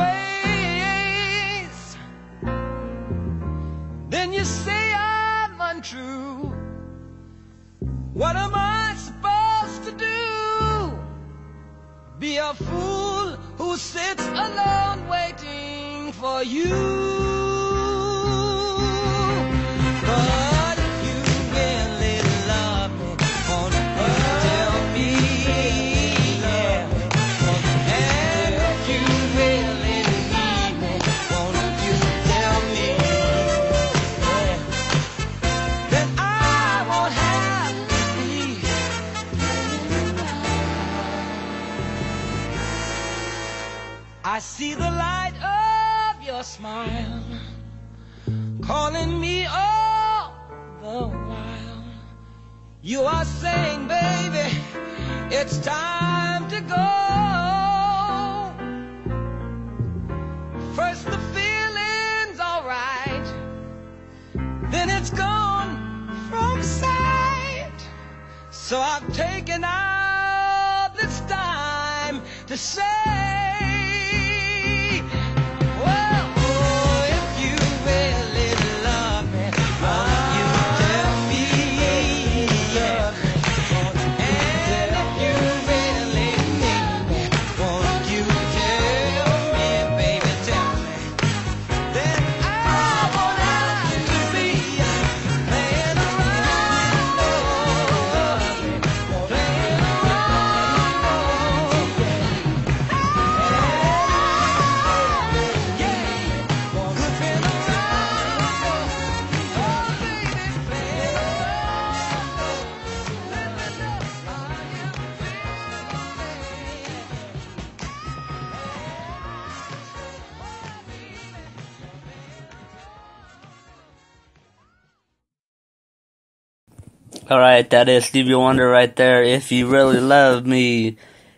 Alright, that is Stevie Wonder right there. If you really love me,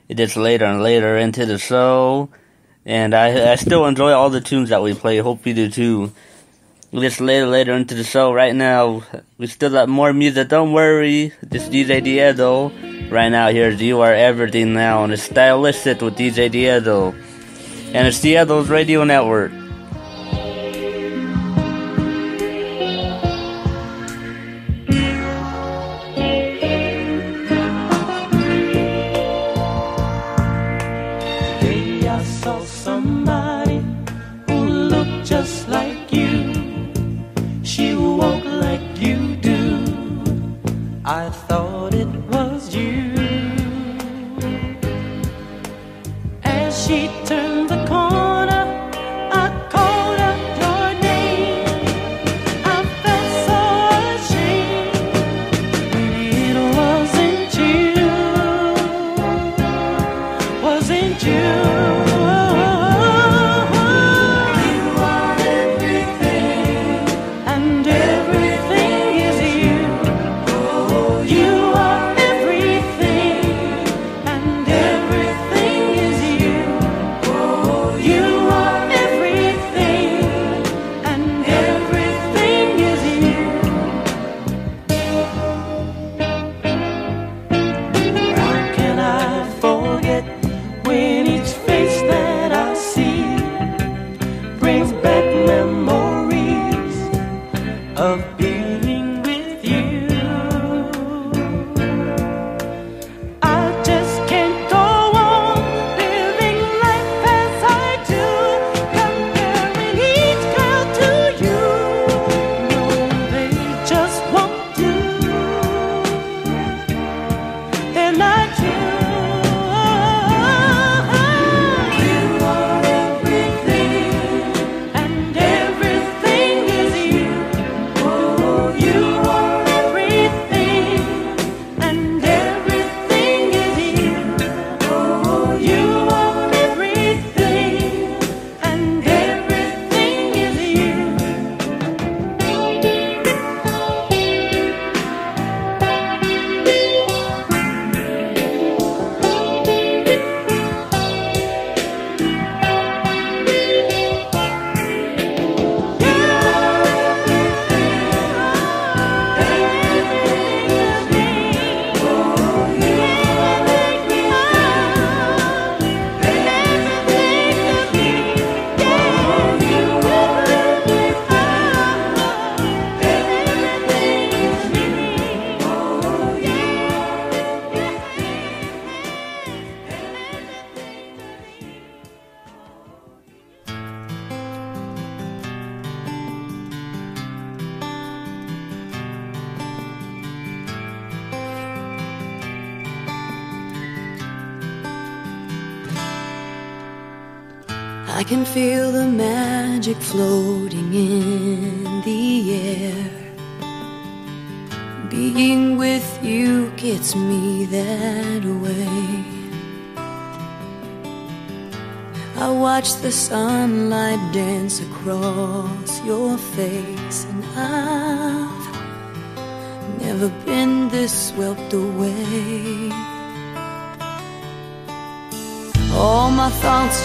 it is later and later into the show. And I, I still enjoy all the tunes that we play. Hope you do too. It's later, later into the show. Right now, we still got more music. Don't worry. This DJ Diego. Right now, here's You Are Everything Now, and it's Stylistic with DJ Diego. And it's Diego's Radio Network.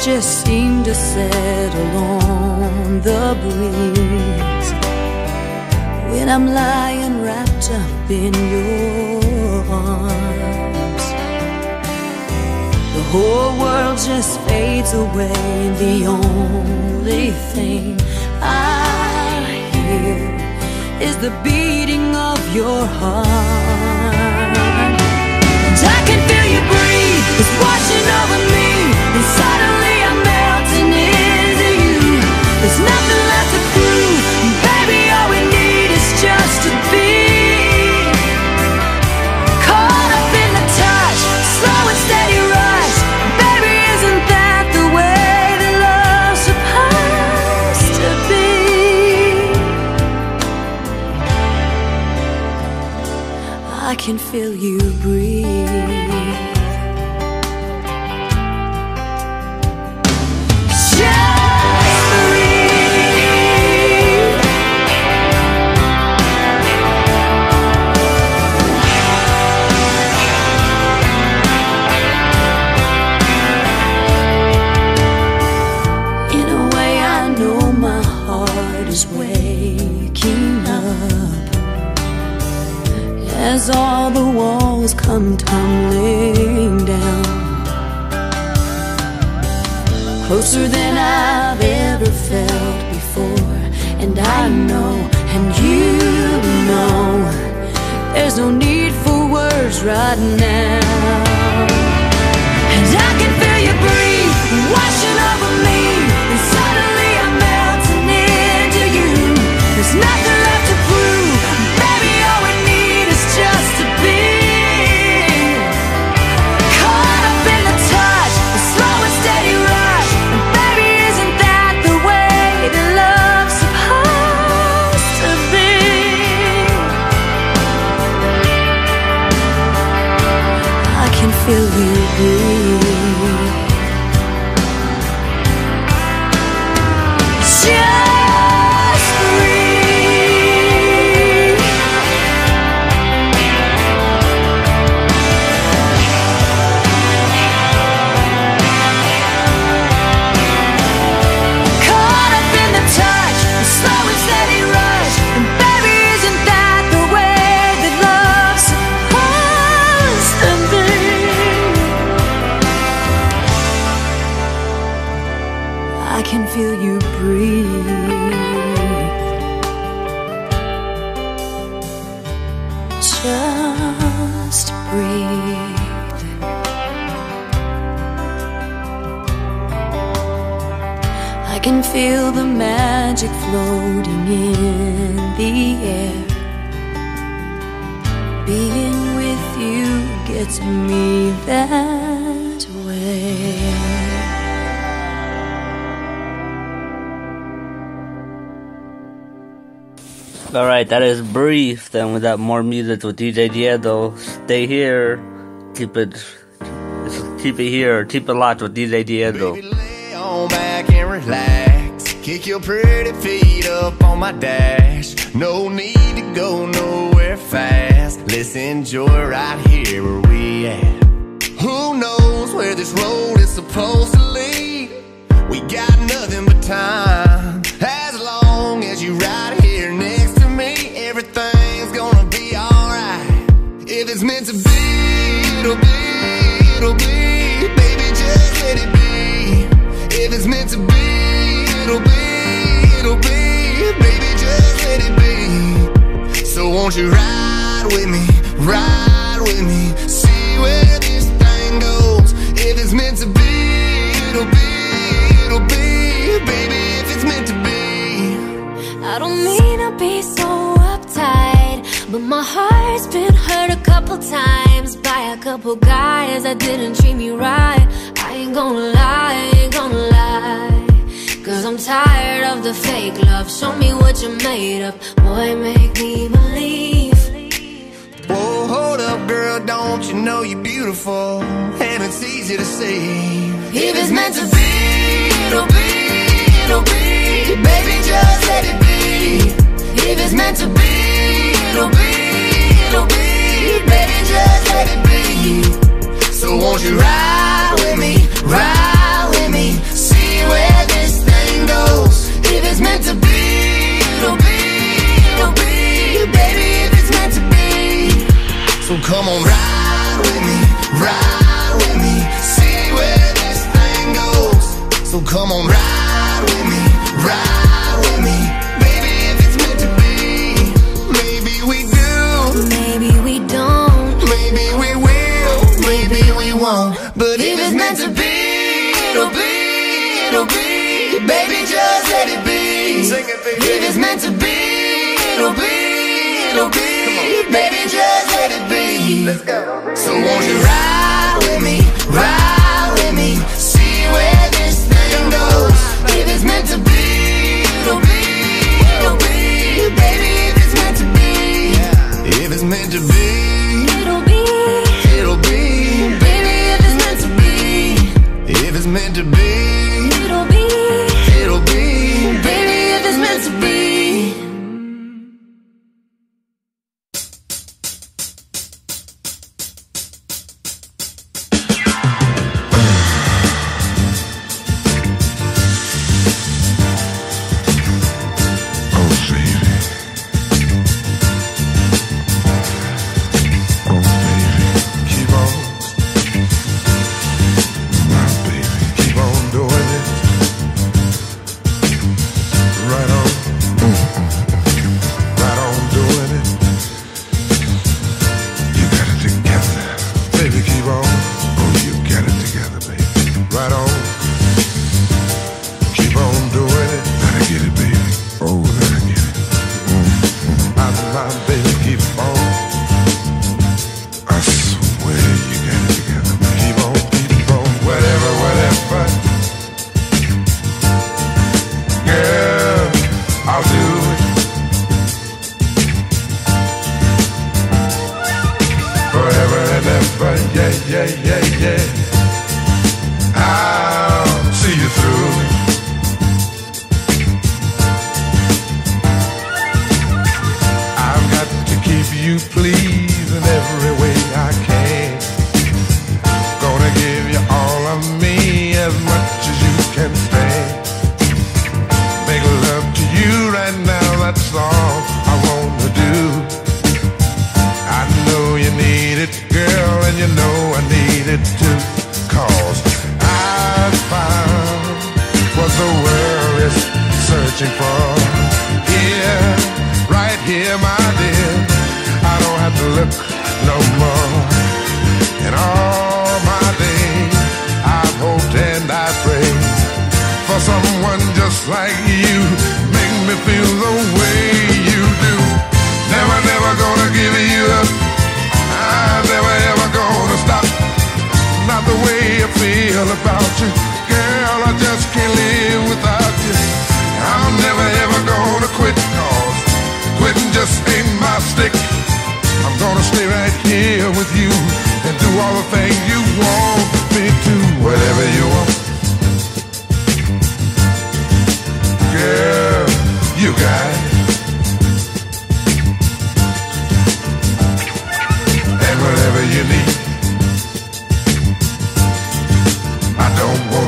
Just seem to settle on the breeze when I'm lying wrapped up in your arms. The whole world just fades away. The only thing I hear is the beating of your heart. And I can feel you breathe, it's washing over me. Can feel you breathe. All the walls come tumbling down. Closer than I've ever felt before, and I know, and you know, there's no need for words right now. Can feel the magic floating in the air. Being with you gets me that way. Alright, that is brief. Then we got more music with DJ Diego. Stay here. Keep it keep it here. Keep it locked with DJ Diego. Relax. Kick your pretty feet up on my dash. No need to go nowhere fast. Let's enjoy right here where we at. Who knows where this road is supposed to lead? We got nothing but time. As won't you ride with me, ride with me, see where this thing goes. If it's meant to be, it'll be, it'll be. Baby, if it's meant to be. I don't mean to be so uptight, but my heart's been hurt a couple times by a couple guys that didn't treat me right. I ain't gonna lie, I ain't gonna lie. The fake love. Show me what you're made of. Boy, make me believe. Whoa, hold up, girl, don't you know you're beautiful? And it's easy to see. If it's meant to be, it'll be, it'll be. Baby, just let it be. If it's meant to be, it'll be, it'll be. Baby, just let it be. So won't you ride with me, ride with me, see where this thing goes. If it's meant to be, it'll be, it'll be. Baby, if it's meant to be. So come on, ride with me, ride with me, see where this thing goes. So come on, ride with me, ride with me, baby, if it's meant to be. Maybe we do, Maybe we don't. maybe we will, maybe we won't. Baby, just let it be. Sing it, baby. If it's meant to be, it'll be, it'll be. Baby, just let it be. Let's go. So won't you ride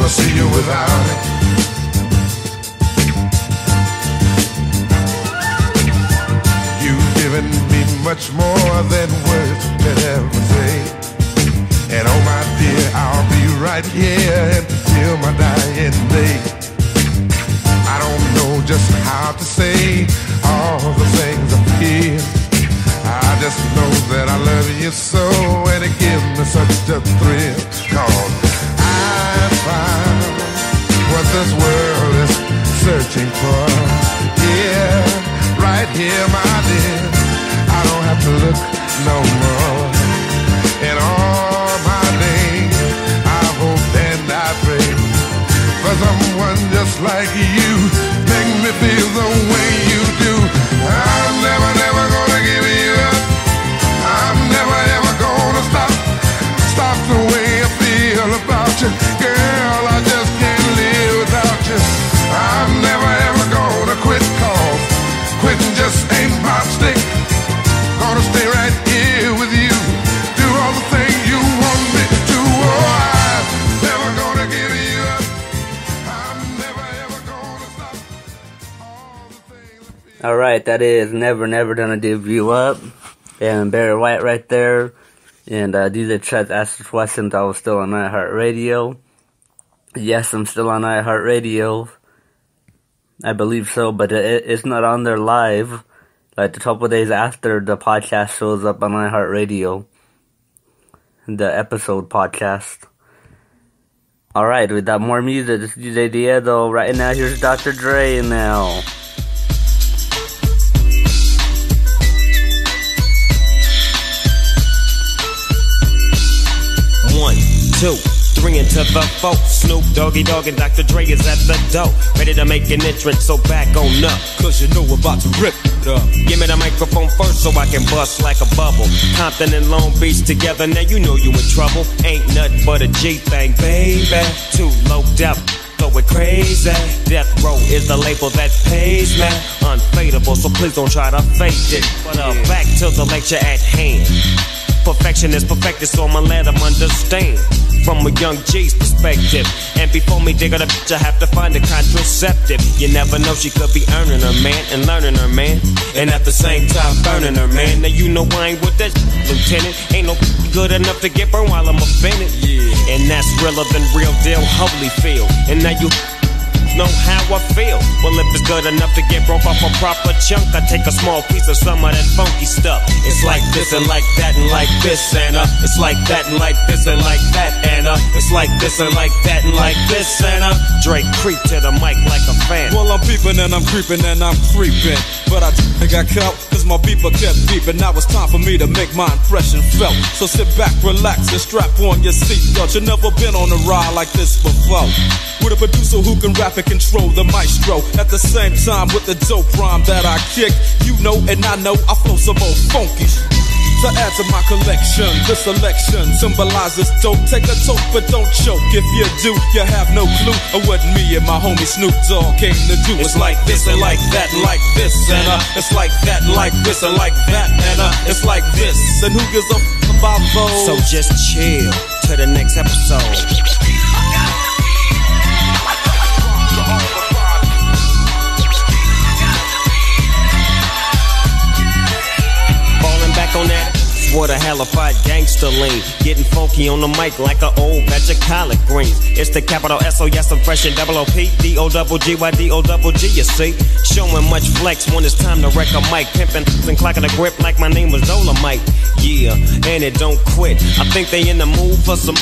see you without it. You've given me much more than words can ever say. And oh my dear, I'll be right here until my dying day. I don't know just how to say here, my dear. I don't have to look no more. That is Never Never Gonna Give You Up. And Barry White right there. And uh, DJ Chet asked questions. I was still on iHeartRadio. Yes, I'm still on iHeartRadio. I believe so, but it, it's not on there live. Like a couple days after the podcast shows up on iHeartRadio. The episode podcast. Alright, we got more music. This is DJ Diego. Right now, here's Dr. Dre now. Two, three into the four. Snoop Doggy Dogg and Dr. Dre is at the door. Ready to make an entrance, so back on up. Cause you know we're about to rip it up. Give me the microphone first so I can bust like a bubble. Compton and Long Beach together, now you know you in trouble. Ain't nothing but a G thing, baby. Too low depth. Going crazy. Death Row is the label that pays me. Unfadable, so please don't try to fake it. But uh, back to the lecture at hand. Perfection is perfected, so I'ma let them understand. From a young G's perspective. And before me dig her the bitch, I have to find a contraceptive. You never know, she could be earning her man and learning her man. And at the same time, burning her man. Now you know I ain't with that lieutenant. Ain't no good enough to get burned while I'm offended. Yeah. And that's realer than real deal, Holyfield. And now you know how I feel. Well, if it's good enough to get broke off a proper chunk, I take a small piece of some of that funky stuff. It's like this and like that and like this and uh, it's like that and like this and like that and uh, it's like this and like that and like this and uh, Dre creep to the mic like a fan. Well, I'm peeping and I'm creeping and I'm creeping. But I got caught cause my beeper kept beeping. Now it's time for me to make my impression felt. So sit back, relax, and strap on your seatbelt. You've never been on a ride like this before. With a producer who can rap control the maestro. At the same time, with the dope rhyme that I kick. You know, and I know I flow some more funky to add to my collection, this selection symbolizes dope. Take a toke, but don't choke. If you do, you have no clue of what me and my homie Snoop Dogg came to do. It's like this and like that, like this, and uh, it's like that, like this, and like that, and uh, it's like this. And who gives a f- about those? So just chill to the next episode. Back on that. What a halified gangster lean. Getting funky on the mic like an old batch of collard greens. It's the capital S O yes, I'm fresh and double O P D O double G Y D O double G, you see. Showing much flex when it's time to wreck a mic. Pimping and clacking a grip like my name was Dolomite. Yeah, and it don't quit. I think they in the mood for some.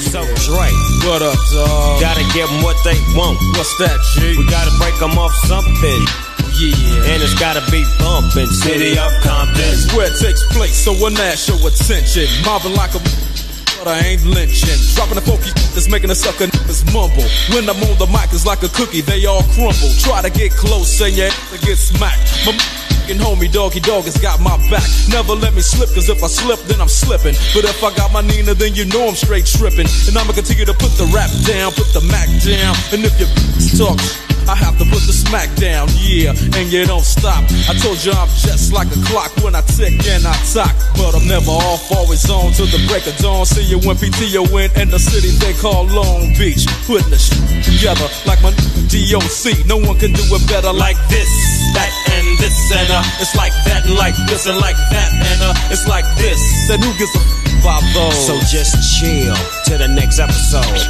So Dre, what up, dog? Gotta give 'em what they want. What's that, G? We gotta break 'em off something. Yeah. And it's gotta be bumpin'. City of Compton. Where it takes place, so when that show attention. Mobbing like a but I ain't lynching. Dropping a funky that's making a sucker niggas mumble. When I'm on the mic, it's like a cookie, they all crumble. Try to get close and your ass get smacked. My homie Doggy Dogg has got my back. Never let me slip, cause if I slip, then I'm slipping. But if I got my Nina, then you know I'm straight tripping. And I'ma continue to put the rap down, put the Mac down. And if you talk I have to put the smack down, yeah, and you don't stop. I told you I'm just like a clock when I tick and I talk. But I'm never off, always on till the break of dawn. See you when PTO in and the city they call Long Beach. Putting the shit together like my DOC. No one can do it better like this, that, and this, and uh, it's like that, and like this, and like that, and uh, it's like this. And who gives a f about those? So just chill to the next episode.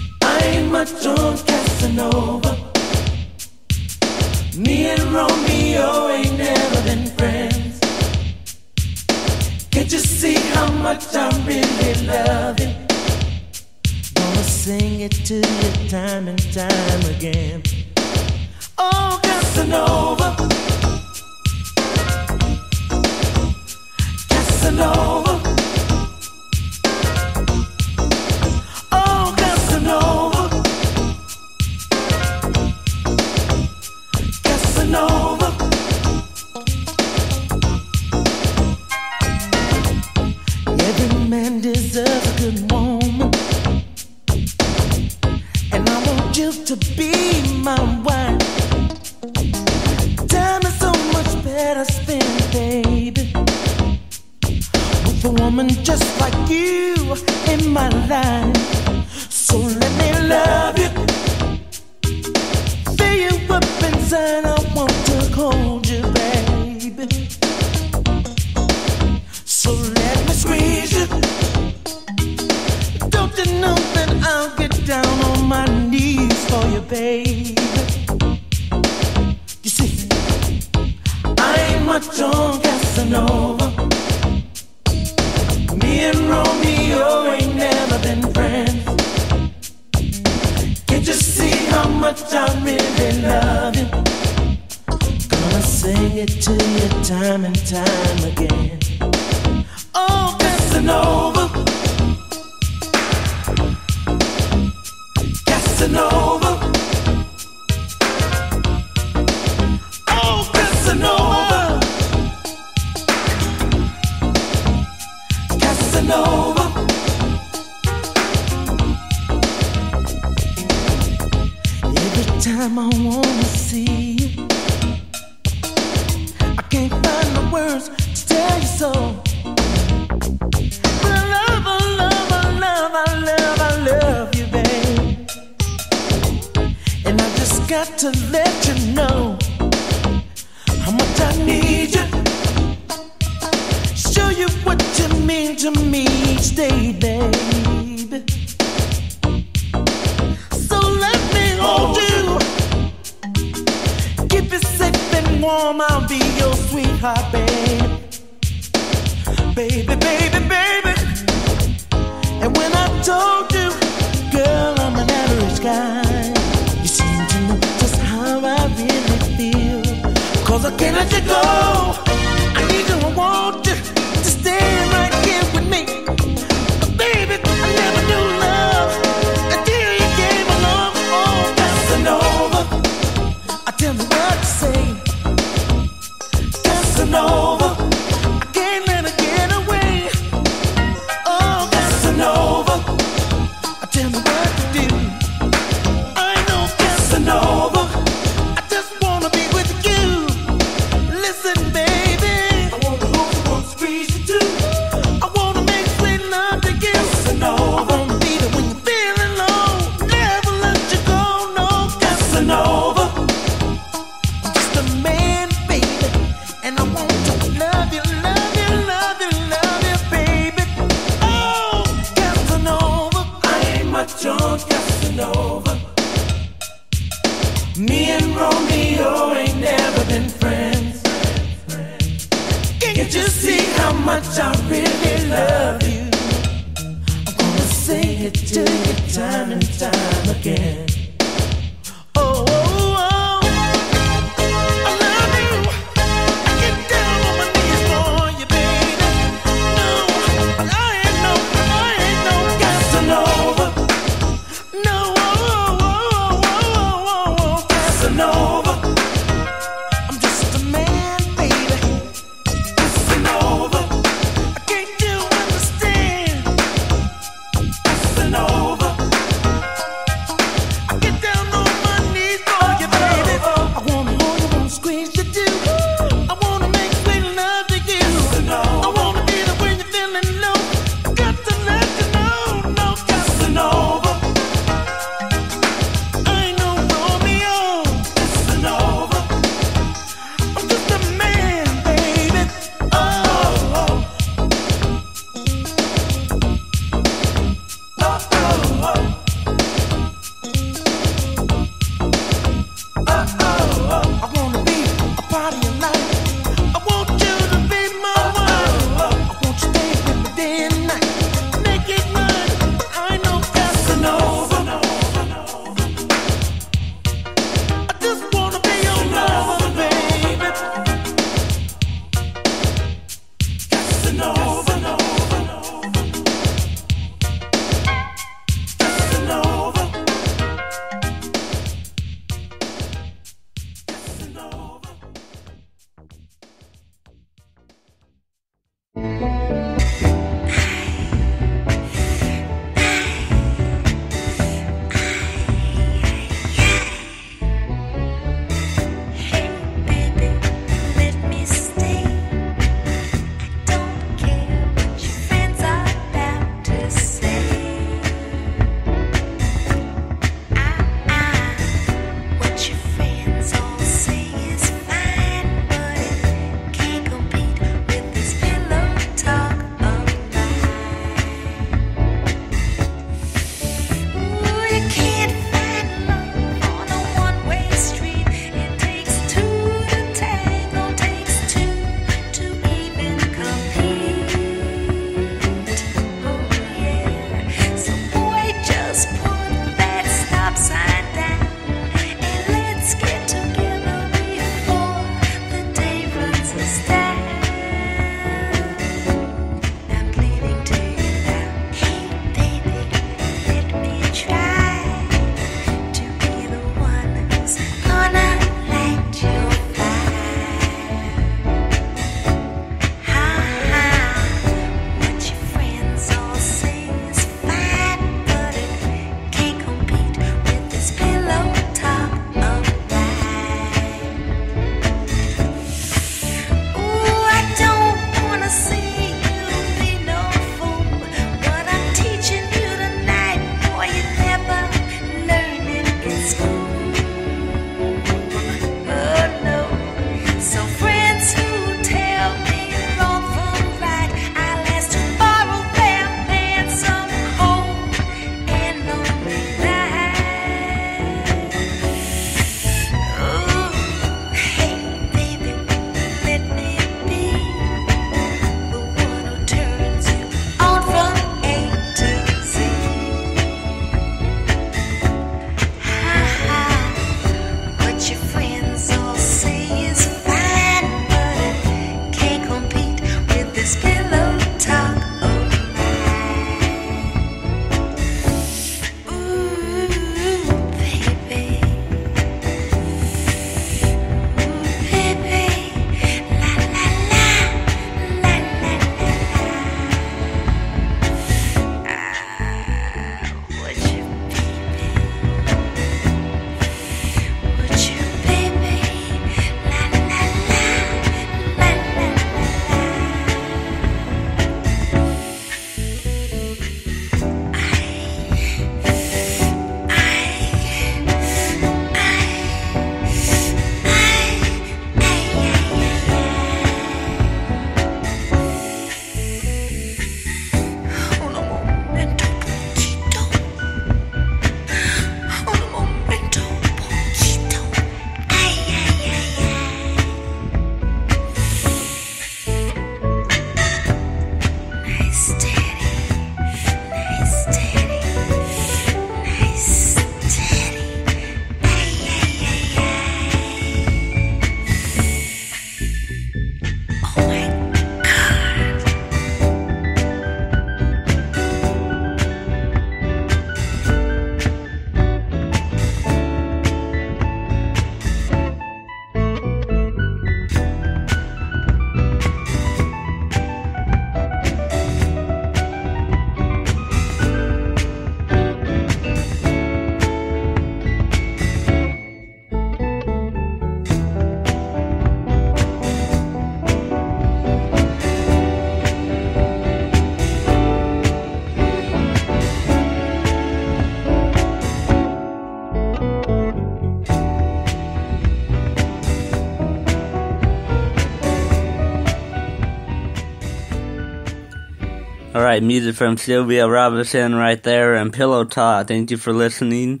right, music from Sylvia Robinson right there and Pillow Talk. Thank you for listening.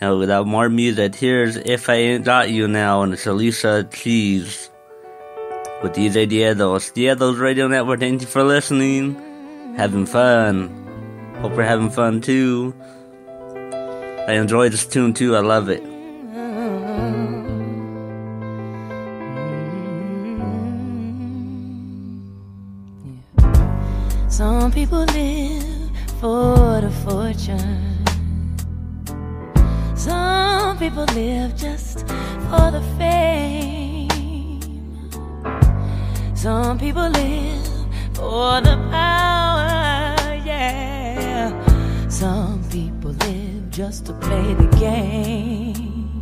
And without more music, here's If I Ain't Got You Now, and it's Alicia Keys with DJ Diego's. Diego's Radio Network, thank you for listening. Having fun. Hope you're having fun too. I enjoy this tune too, I love it. Some people live just for the fame. Some people live for the power, yeah. Some people live just to play the game.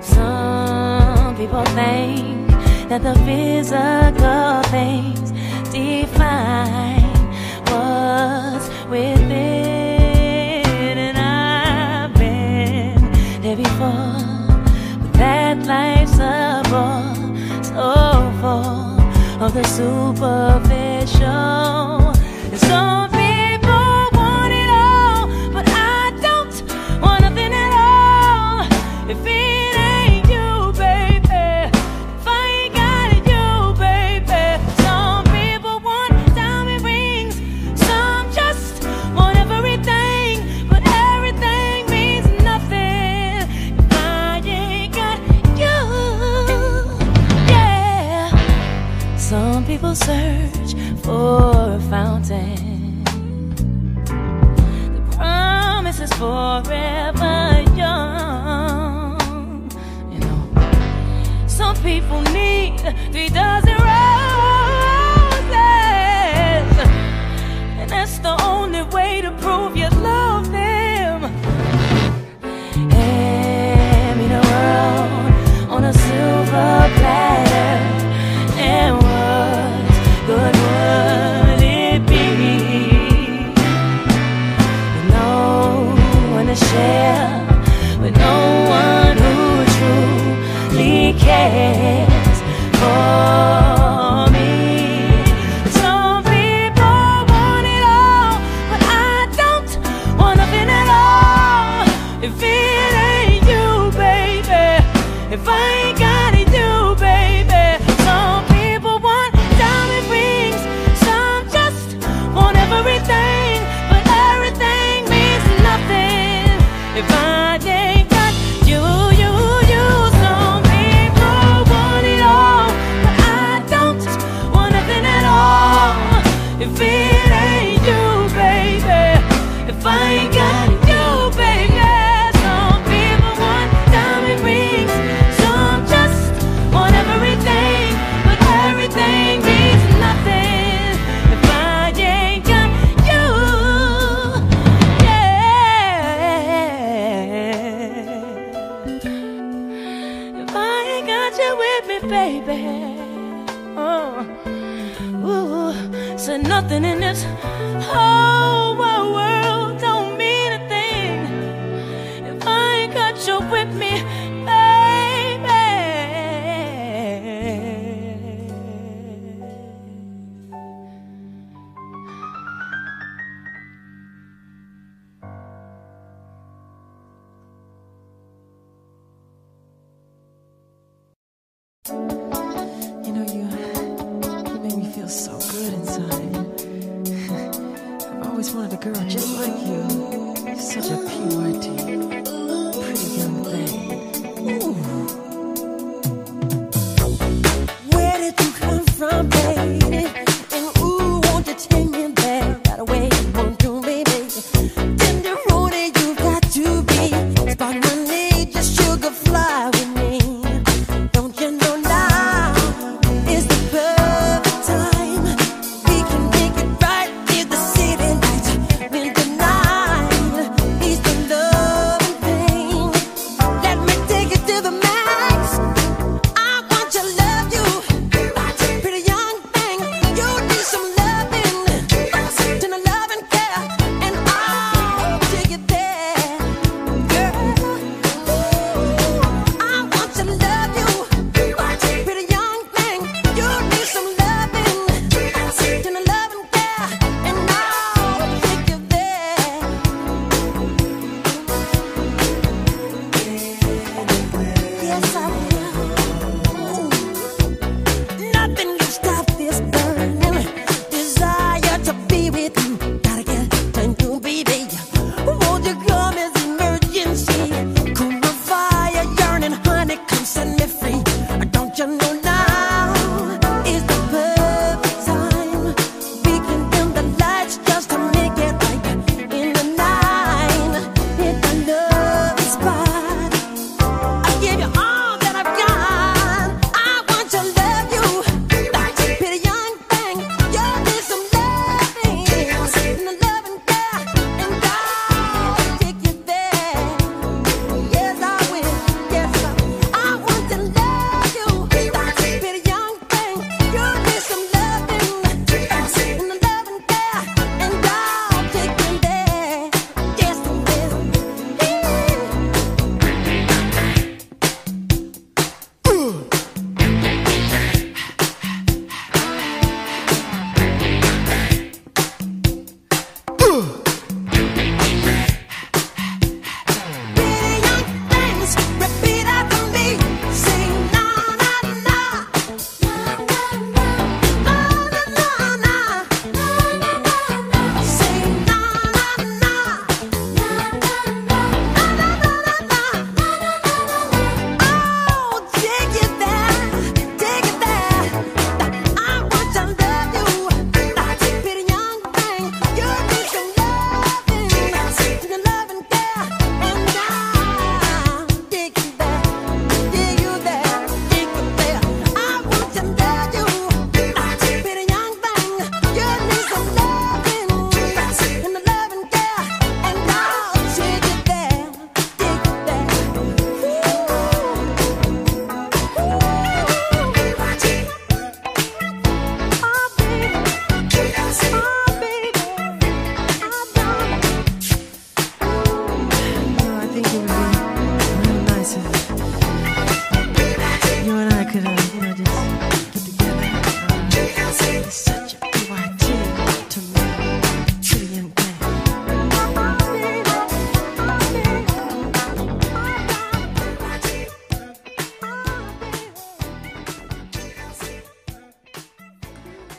Some people think that the physical things define what's within. that life's a bore, so full of the superficial. search for a fountain. The promise is forever young. You know, some people need three dozen.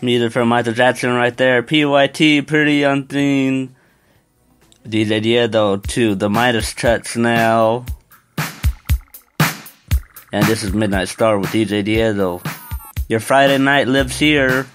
Music from Michael Jackson right there. PYT, Pretty Young Thing. DJ Diego to the Midas Touch now. And this is Midnight Star with DJ Diego. Your Friday night lives here.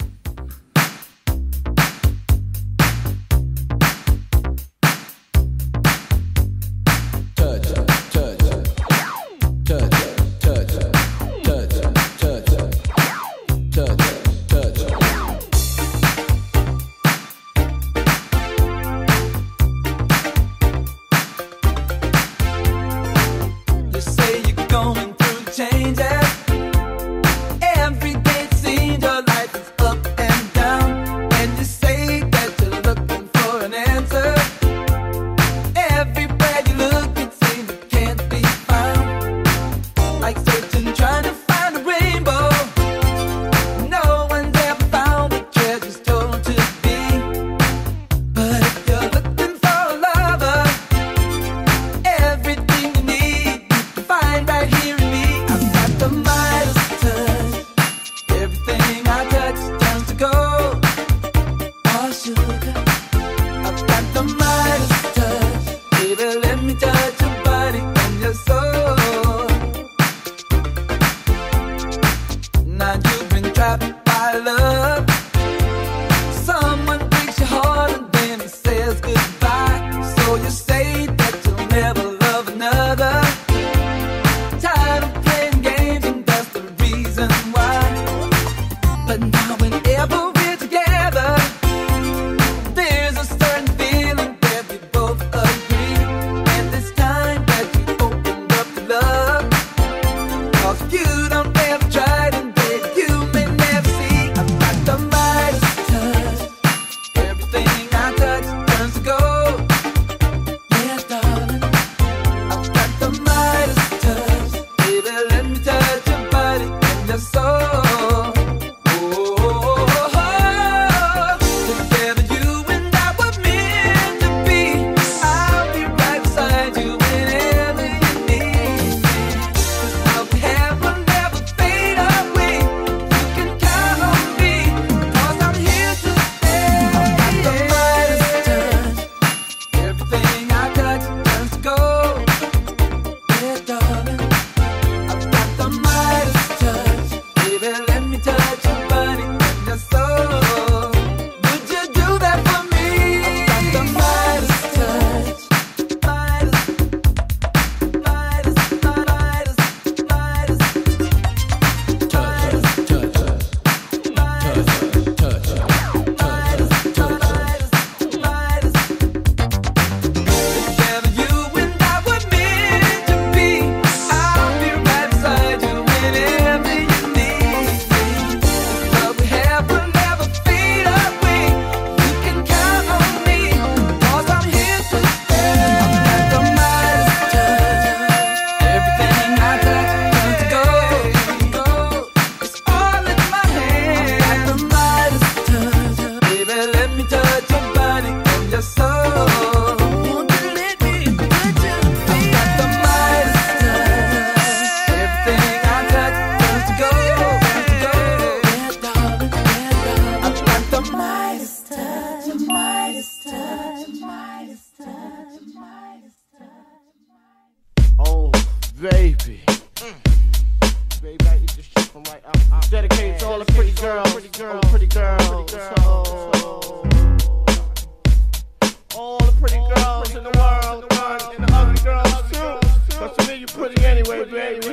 Baby.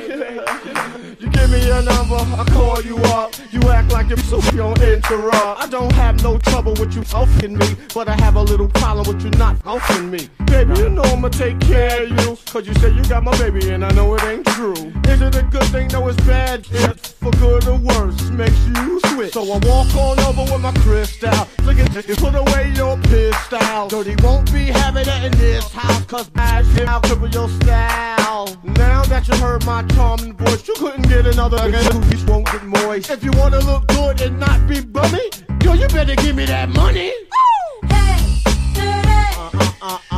you give me your number, I call you up. You act like you're so you don't interrupt. I don't have no trouble with you fucking me, but I have a little problem with you not fucking me. Baby, you know I'ma take care of you. Cause you say you got my baby and I know it ain't true. Is it a good thing? No, it's bad. It's for good or worse. Makes you switch. So I walk on over with my crystal. Look at you put away your pistol. Dirty won't be having it in this house. Cause I shit out cripple your style. Now that you heard my charming voice, you couldn't get another goofy won't get moist. If you wanna look good and not be bummy, yo, you better give me that money. Baby, I uh-uh, uh-uh.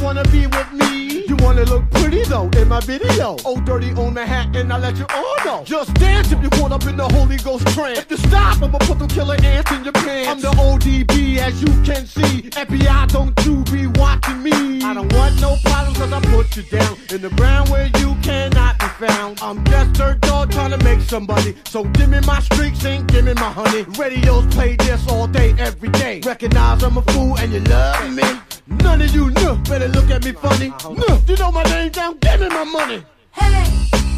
Wanna be with me? Wanna look pretty though in my video. Oh, dirty on Manhattan, I let you all know. Just dance if you caught up in the Holy Ghost trance. If you stop, I'ma put them killer ants in your pants. I'm the ODB, as you can see. FBI, don't you be watching me. I don't want no problems cause I put you down in the ground where you cannot be found. I'm just dirt dog trying to make somebody. So give me my streaks and give me my honey. Radios play this all day, every day. Recognize I'm a fool and you love me. None of you know, better look at me funny. No, you know my name down, give me my money. Hey,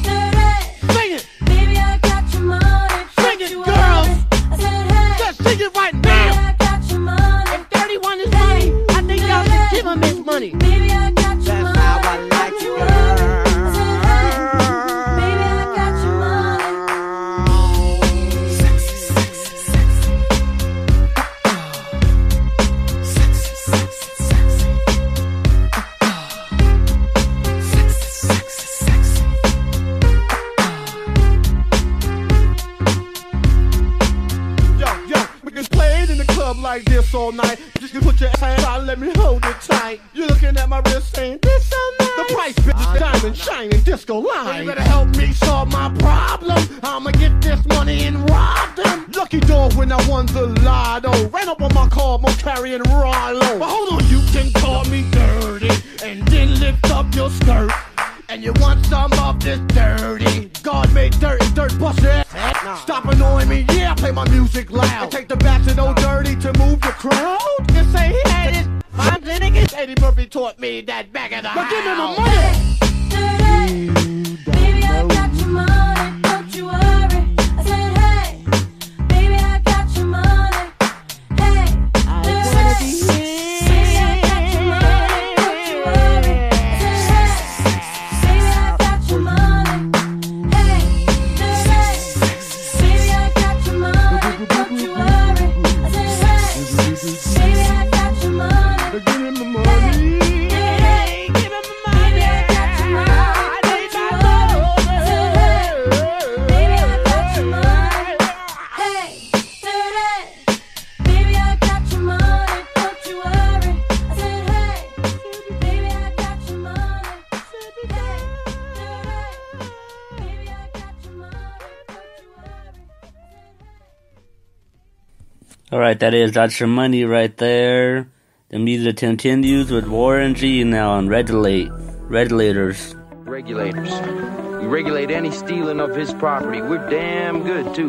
dirty. Sing it. Baby, I got your money, Sing it, girls. I said, hey, Just sing it right now. baby. I got your money. If 31 is money, I think y'all should give him his money. Baby, I like this all night. Just put your hand out, let me hold it tight. You're looking at my wrist saying, this so nice. The price bitch is diamond shining disco line. You better help me solve my problem. I'ma get this money and rob them. Lucky dog when I won the lotto. Ran up on my car, more carrying Rollo. But hold on, you can call me dirty and then lift up your skirt. And you want some of this dirty? God made dirt and dirt bust your Stop annoying me, yeah, play my music loud. And take the back to no dirty to move the crowd. You say he had it, I'm thinking Eddie Murphy taught me that back of the But give me my money. Baby, I got your money, All right, that is that's your money right there. The music continues with Warren G now on Regulate Regulators. Regulators. We regulate any stealing of his property. We're damn good, too.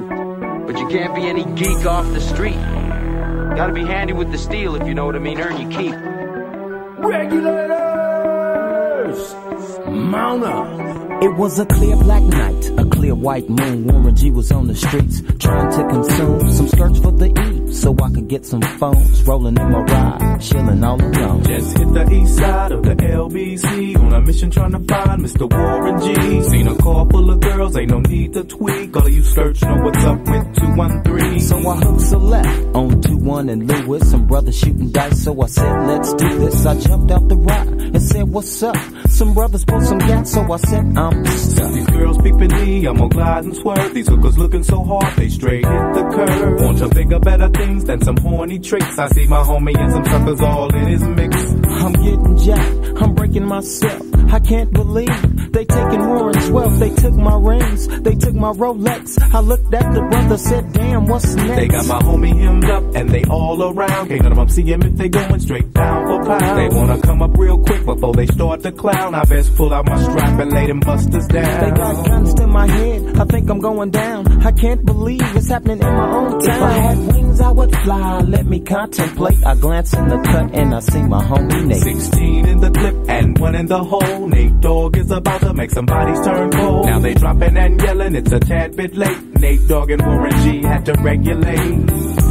But you can't be any geek off the street. Gotta be handy with the steel, if you know what I mean. Earn your keep. Regulators! Mount up! It was a clear black night, a clear white moon. Warren G was on the streets trying to consume some skirts for the eve so I could get some phones. Rolling in my ride, chilling all alone. Just hit the east side of the LBC on a mission trying to find Mr. Warren G. Seen a car full of girls, ain't no need to tweak. All of you search know what's up with 213. So I hooked select on 2-1 and Lewis. Some brothers shooting dice, so I said, let's do this. I jumped out the ride and said, what's up? Some brothers pulled some gas, so I said, I'm stuck. These girls peeping me, I'm gonna glide and swerve. These hookers looking so hard, they straight hit the curve. Want to bigger, better things than some horny tricks. I see my homie and some suckers all in his mix. I'm getting jacked, I'm breaking myself. I can't believe they taking Warren's wealth. They took my rings, they took my Rolex. I looked at the brother, said, damn, what's next? They got my homie hemmed up and they all around. Can't none of them see him if they going straight down for pound. They wanna come up real quick before they start to clown. I best pull out my strap and lay them busters down. They got guns to my head, I think I'm going down. I can't believe it's happening in my own town. If I had wings, I would fly. Let me contemplate. I glance in the cut and I see my homie Nate. 16 in the clip and one in the hole. Nate Dogg is about to make some bodies turn cold. Now they dropping and yelling, it's a tad bit late. Nate Dogg and Warren G had to regulate.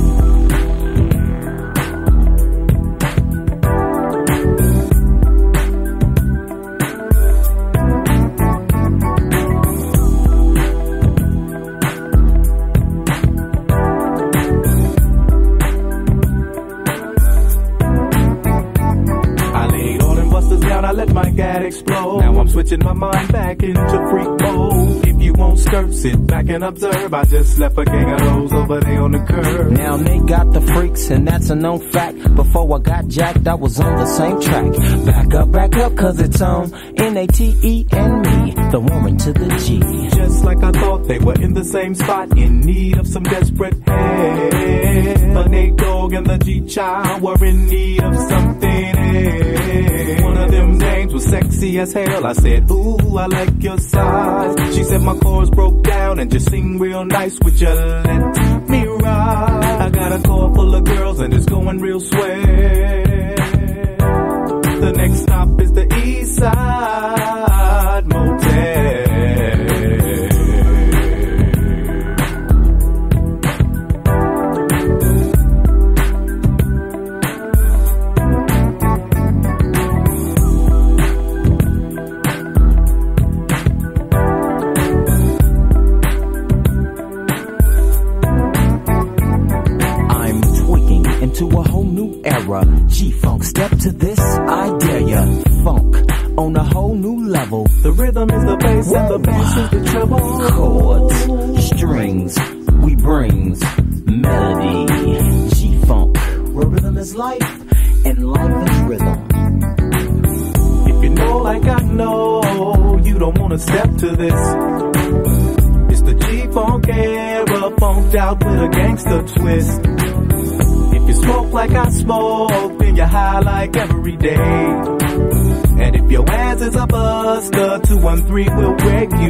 Explode. Now switching my mind back into freak mode. If you won't skirt, sit back and observe. I just left a gang of those over there on the curb. Now they got the freaks, and that's a known fact. Before I got jacked, I was on the same track. Back up, back up, cause it's on N-A-T-E and me, the woman to the G. Just like I thought they were in the same spot, in need of some desperate help. The Nate Dogg and the G Child were in need of something else. One of them dames was sexy as hell. I said, Ooh, I like your size. She said my chords broke down and just sing real nice. Would you let me ride? I got a car full of girls and it's going real swell. The next stop is the East Side buster, 213 will regulate.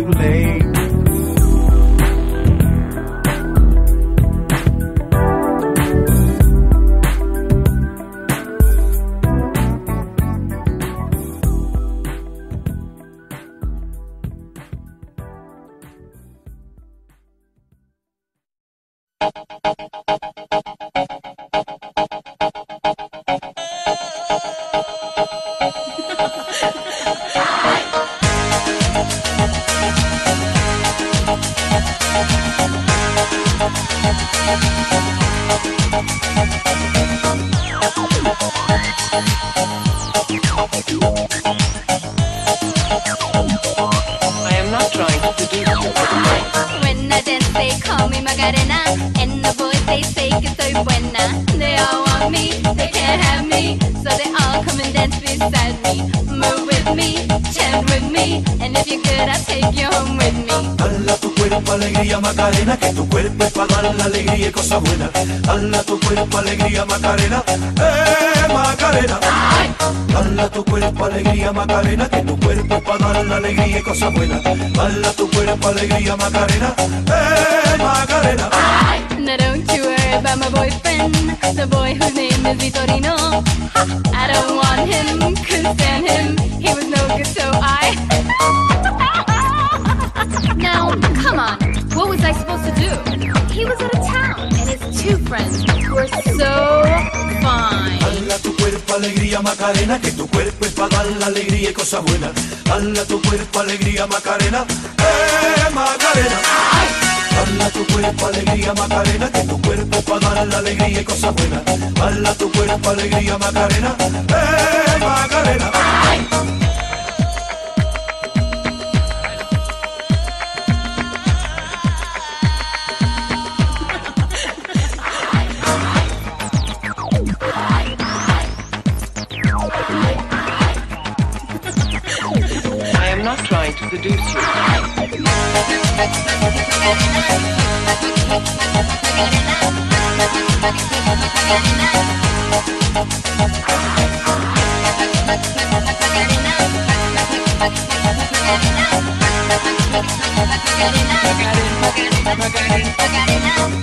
Alegría Macarena, eh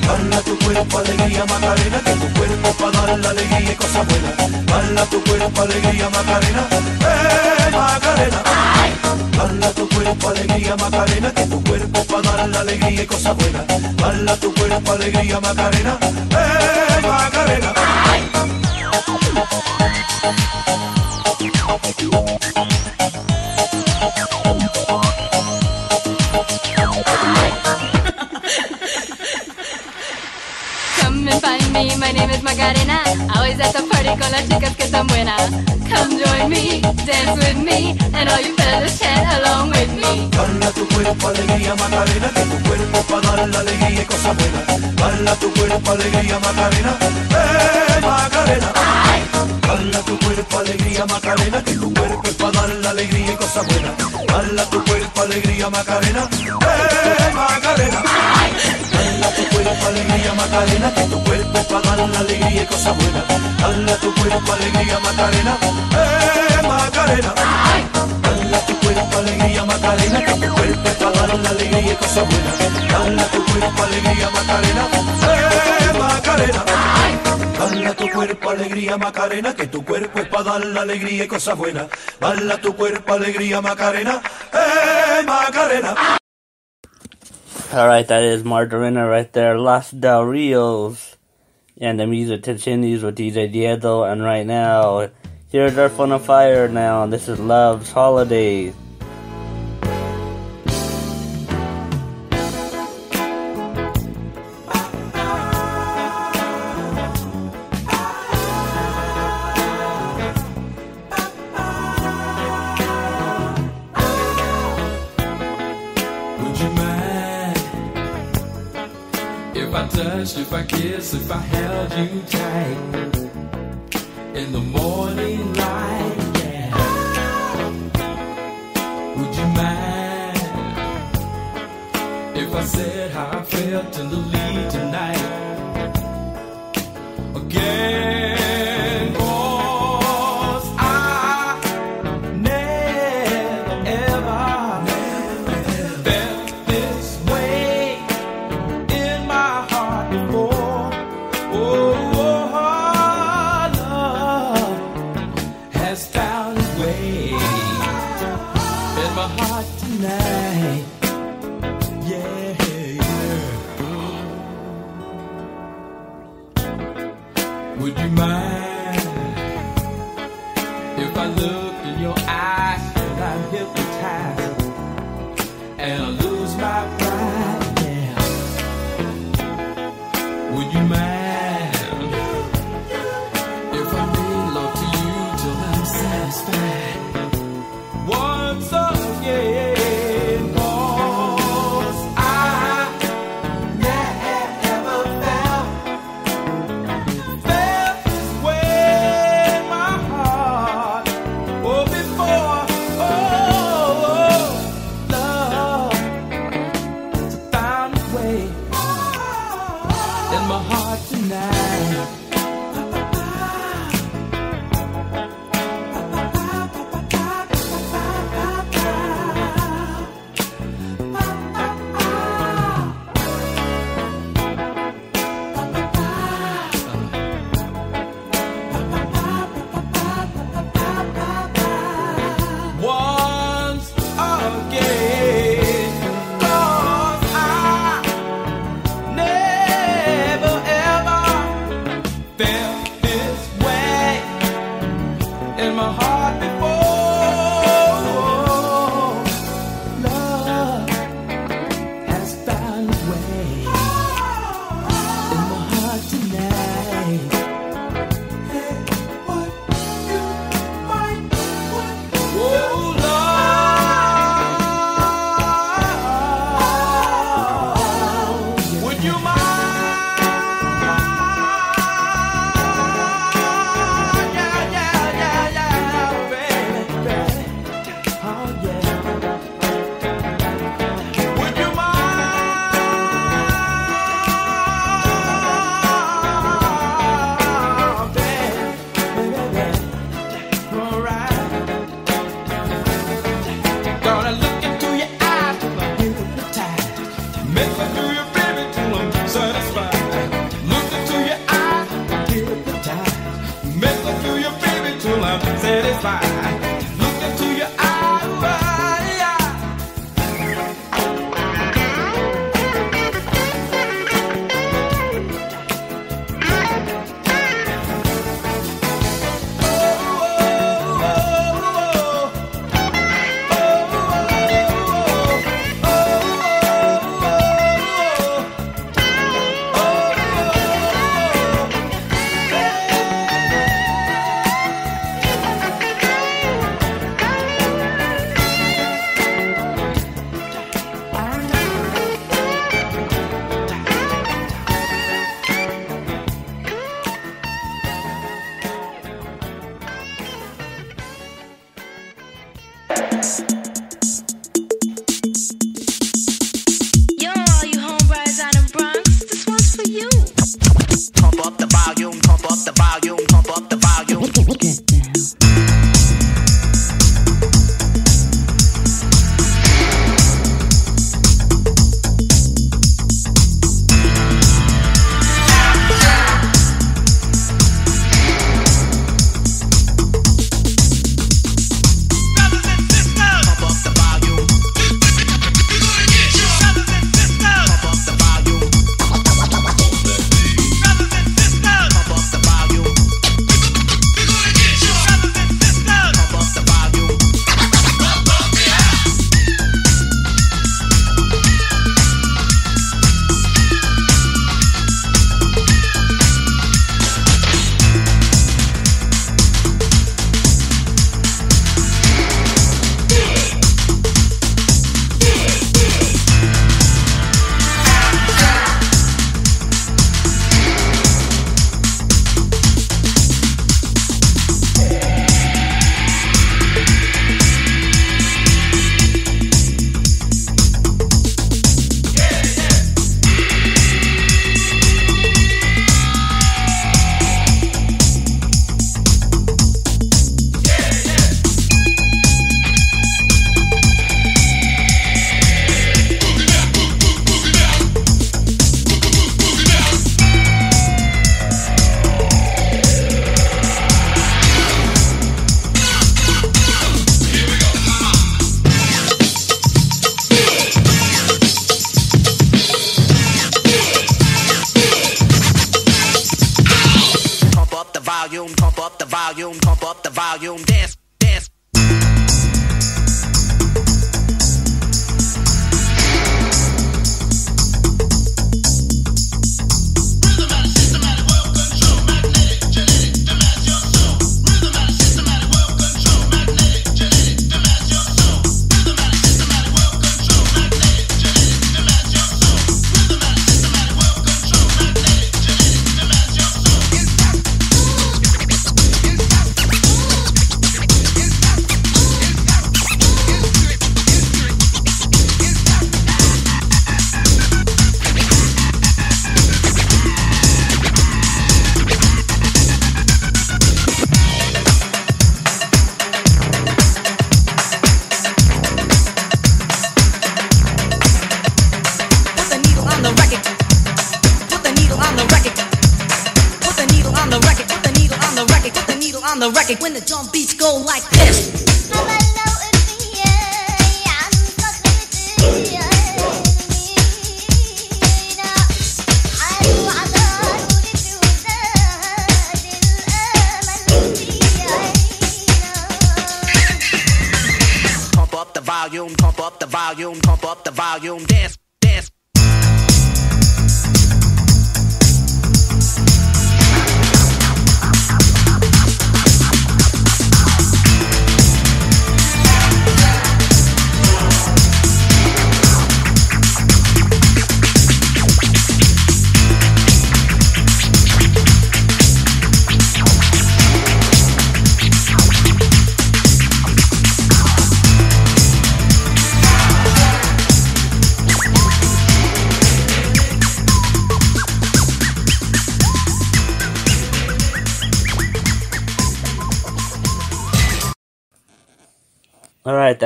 Bala tu cuerpo, alegría, Macarena, que tu cuerpo para dar la alegría y cosas buenas. Bala tu cuerpo, alegría, Macarena, eh, Macarena. Bala tu cuerpo, alegría, Macarena, que tu cuerpo para dar la alegría y cosas buenas. Bala tu cuerpo, alegría, Macarena, eh, Macarena. Come my name is Macarena. Always at the party con las chicas que están buenas. Come join me, dance with me, and all you fellas chat along with me. Bala tu cuerpo, alegría, Macarena, que tu cuerpo para dar la alegría y cosas buenas. Bala tu cuerpo, alegría, Macarena, eh, Macarena. Bala tu cuerpo, alegría, Macarena, que tu cuerpo es para dar la alegría y cosas buenas. Bala tu cuerpo, alegría, Macarena, eh, Macarena. Tu cuerpo, alegría, Macarena, que tu cuerpo es para dar la alegría y cosas buenas. Bala tu cuerpo, alegría, Macarena, eh, Macarena. Bala tu cuerpo, alegría, Macarena, que tu cuerpo para dar la alegría y cosas buenas. Bala tu cuerpo, alegría, Macarena, eh, Macarena. Bala tu cuerpo, alegría, Macarena, que tu cuerpo es para dar la alegría y cosas buenas. Bala tu cuerpo, alegría, Macarena, eh, Macarena. Alright, that is Macarena right there. Los Del Rios. And the music continues with DJ Diego. And right now, here's Earth, Wind & Fire now. This is Love's Holidays.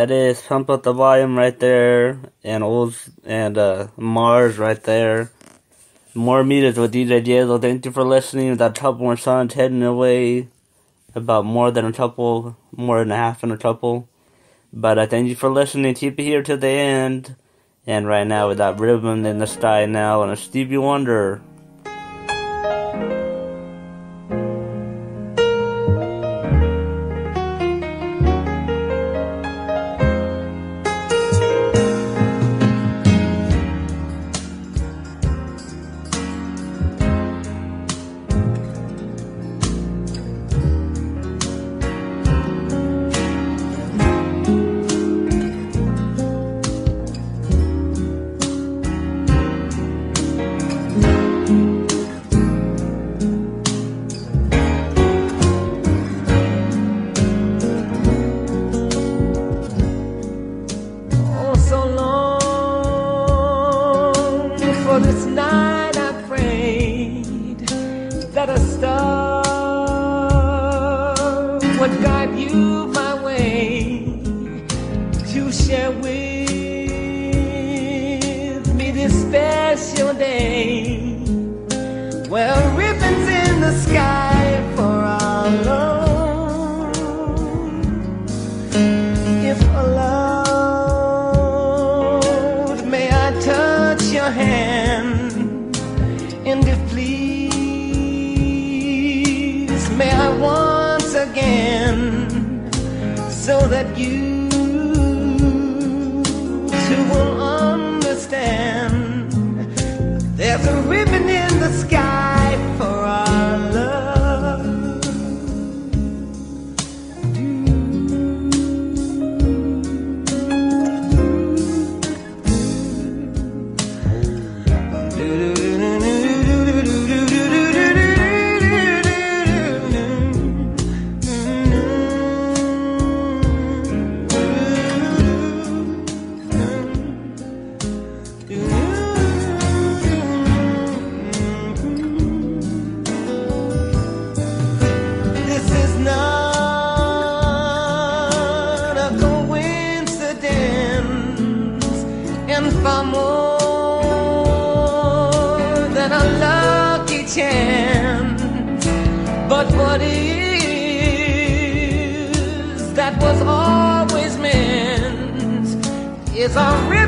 That is Pump Up the Volume right there, and Old, and uh, MARRS right there. More meters with DJ Diego. Thank you for listening. That couple more songs heading away. about more than a couple, more than a half and a couple. But I thank you for listening. Keep it here to the end. And right now, with that ribbon in the sky now, and a Stevie Wonder. What is that was always meant. Is a ribbon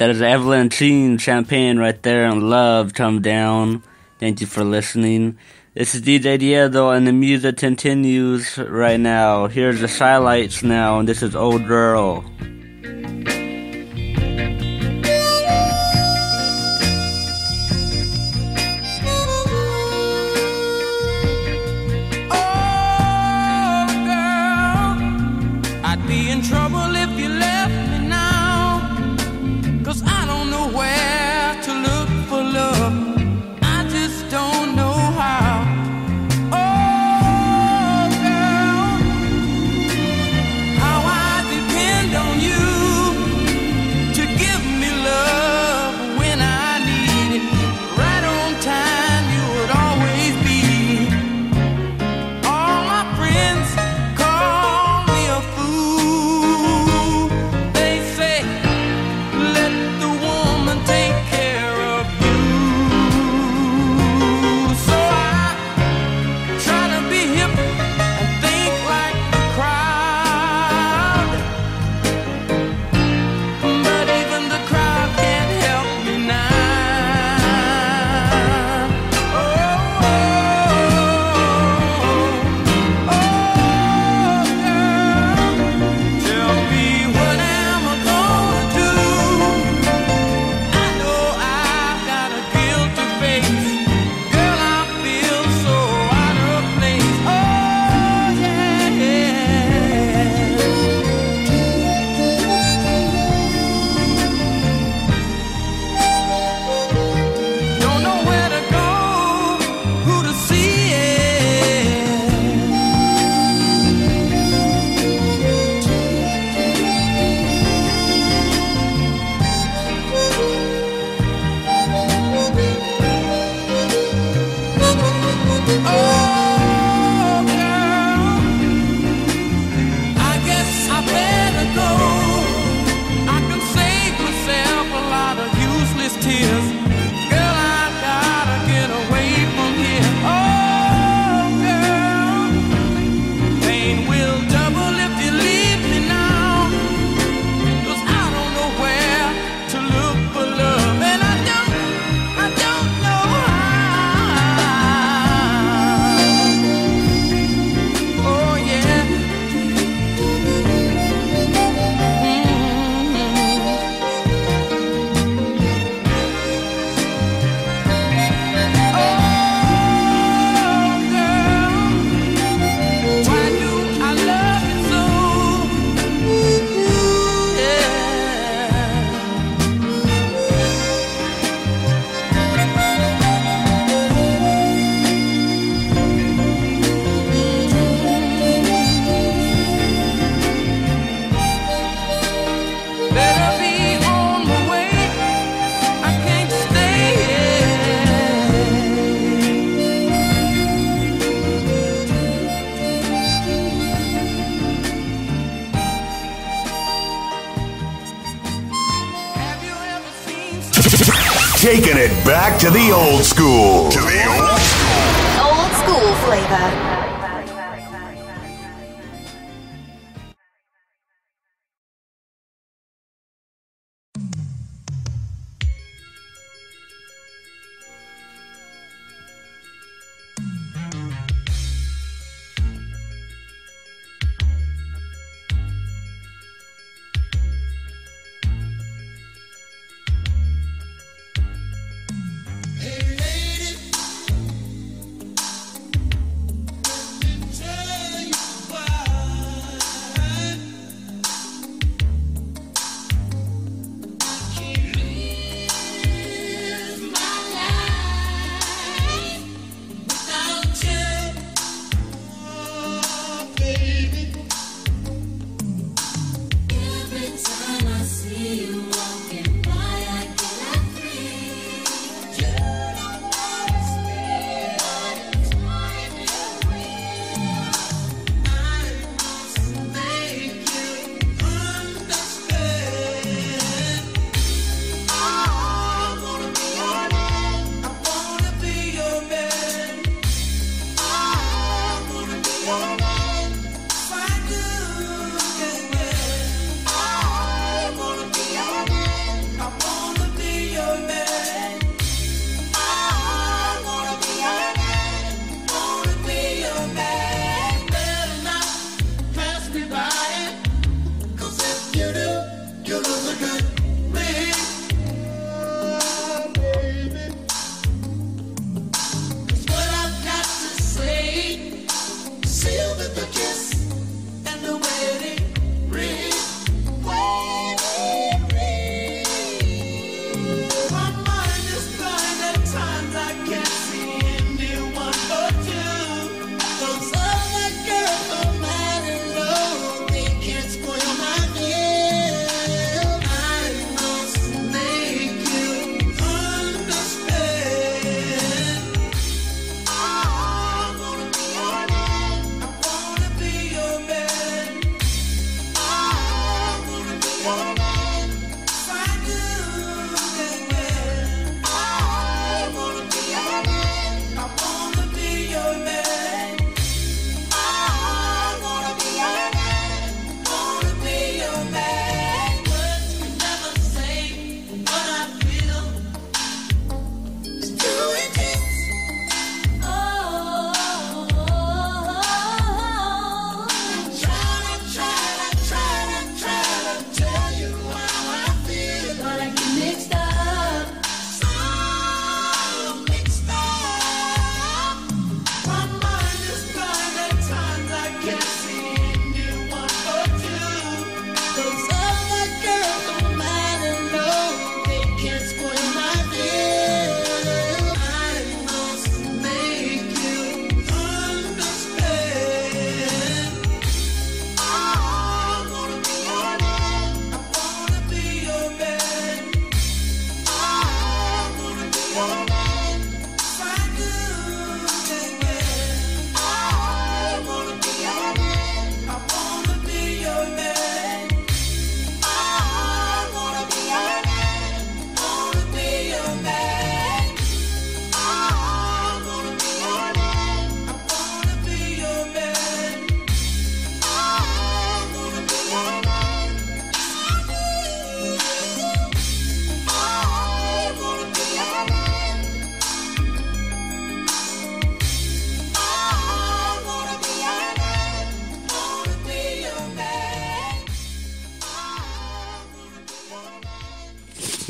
That is Evelyn Champagne right there and Love Come Down. Thank you for listening. This is DJ Diego and the music continues right now. Here's the highlights now and this is Old Girl. to the old school.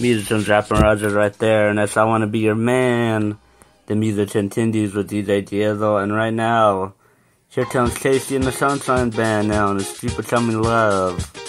Musicians Zapp & Roger right there, and if I Wanna Be Your Man. The music continues with DJ Diego. and right now, here comes KC and the Sunshine Band now, and it's Keep It Comin' Love.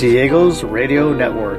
Diego's Radio Network.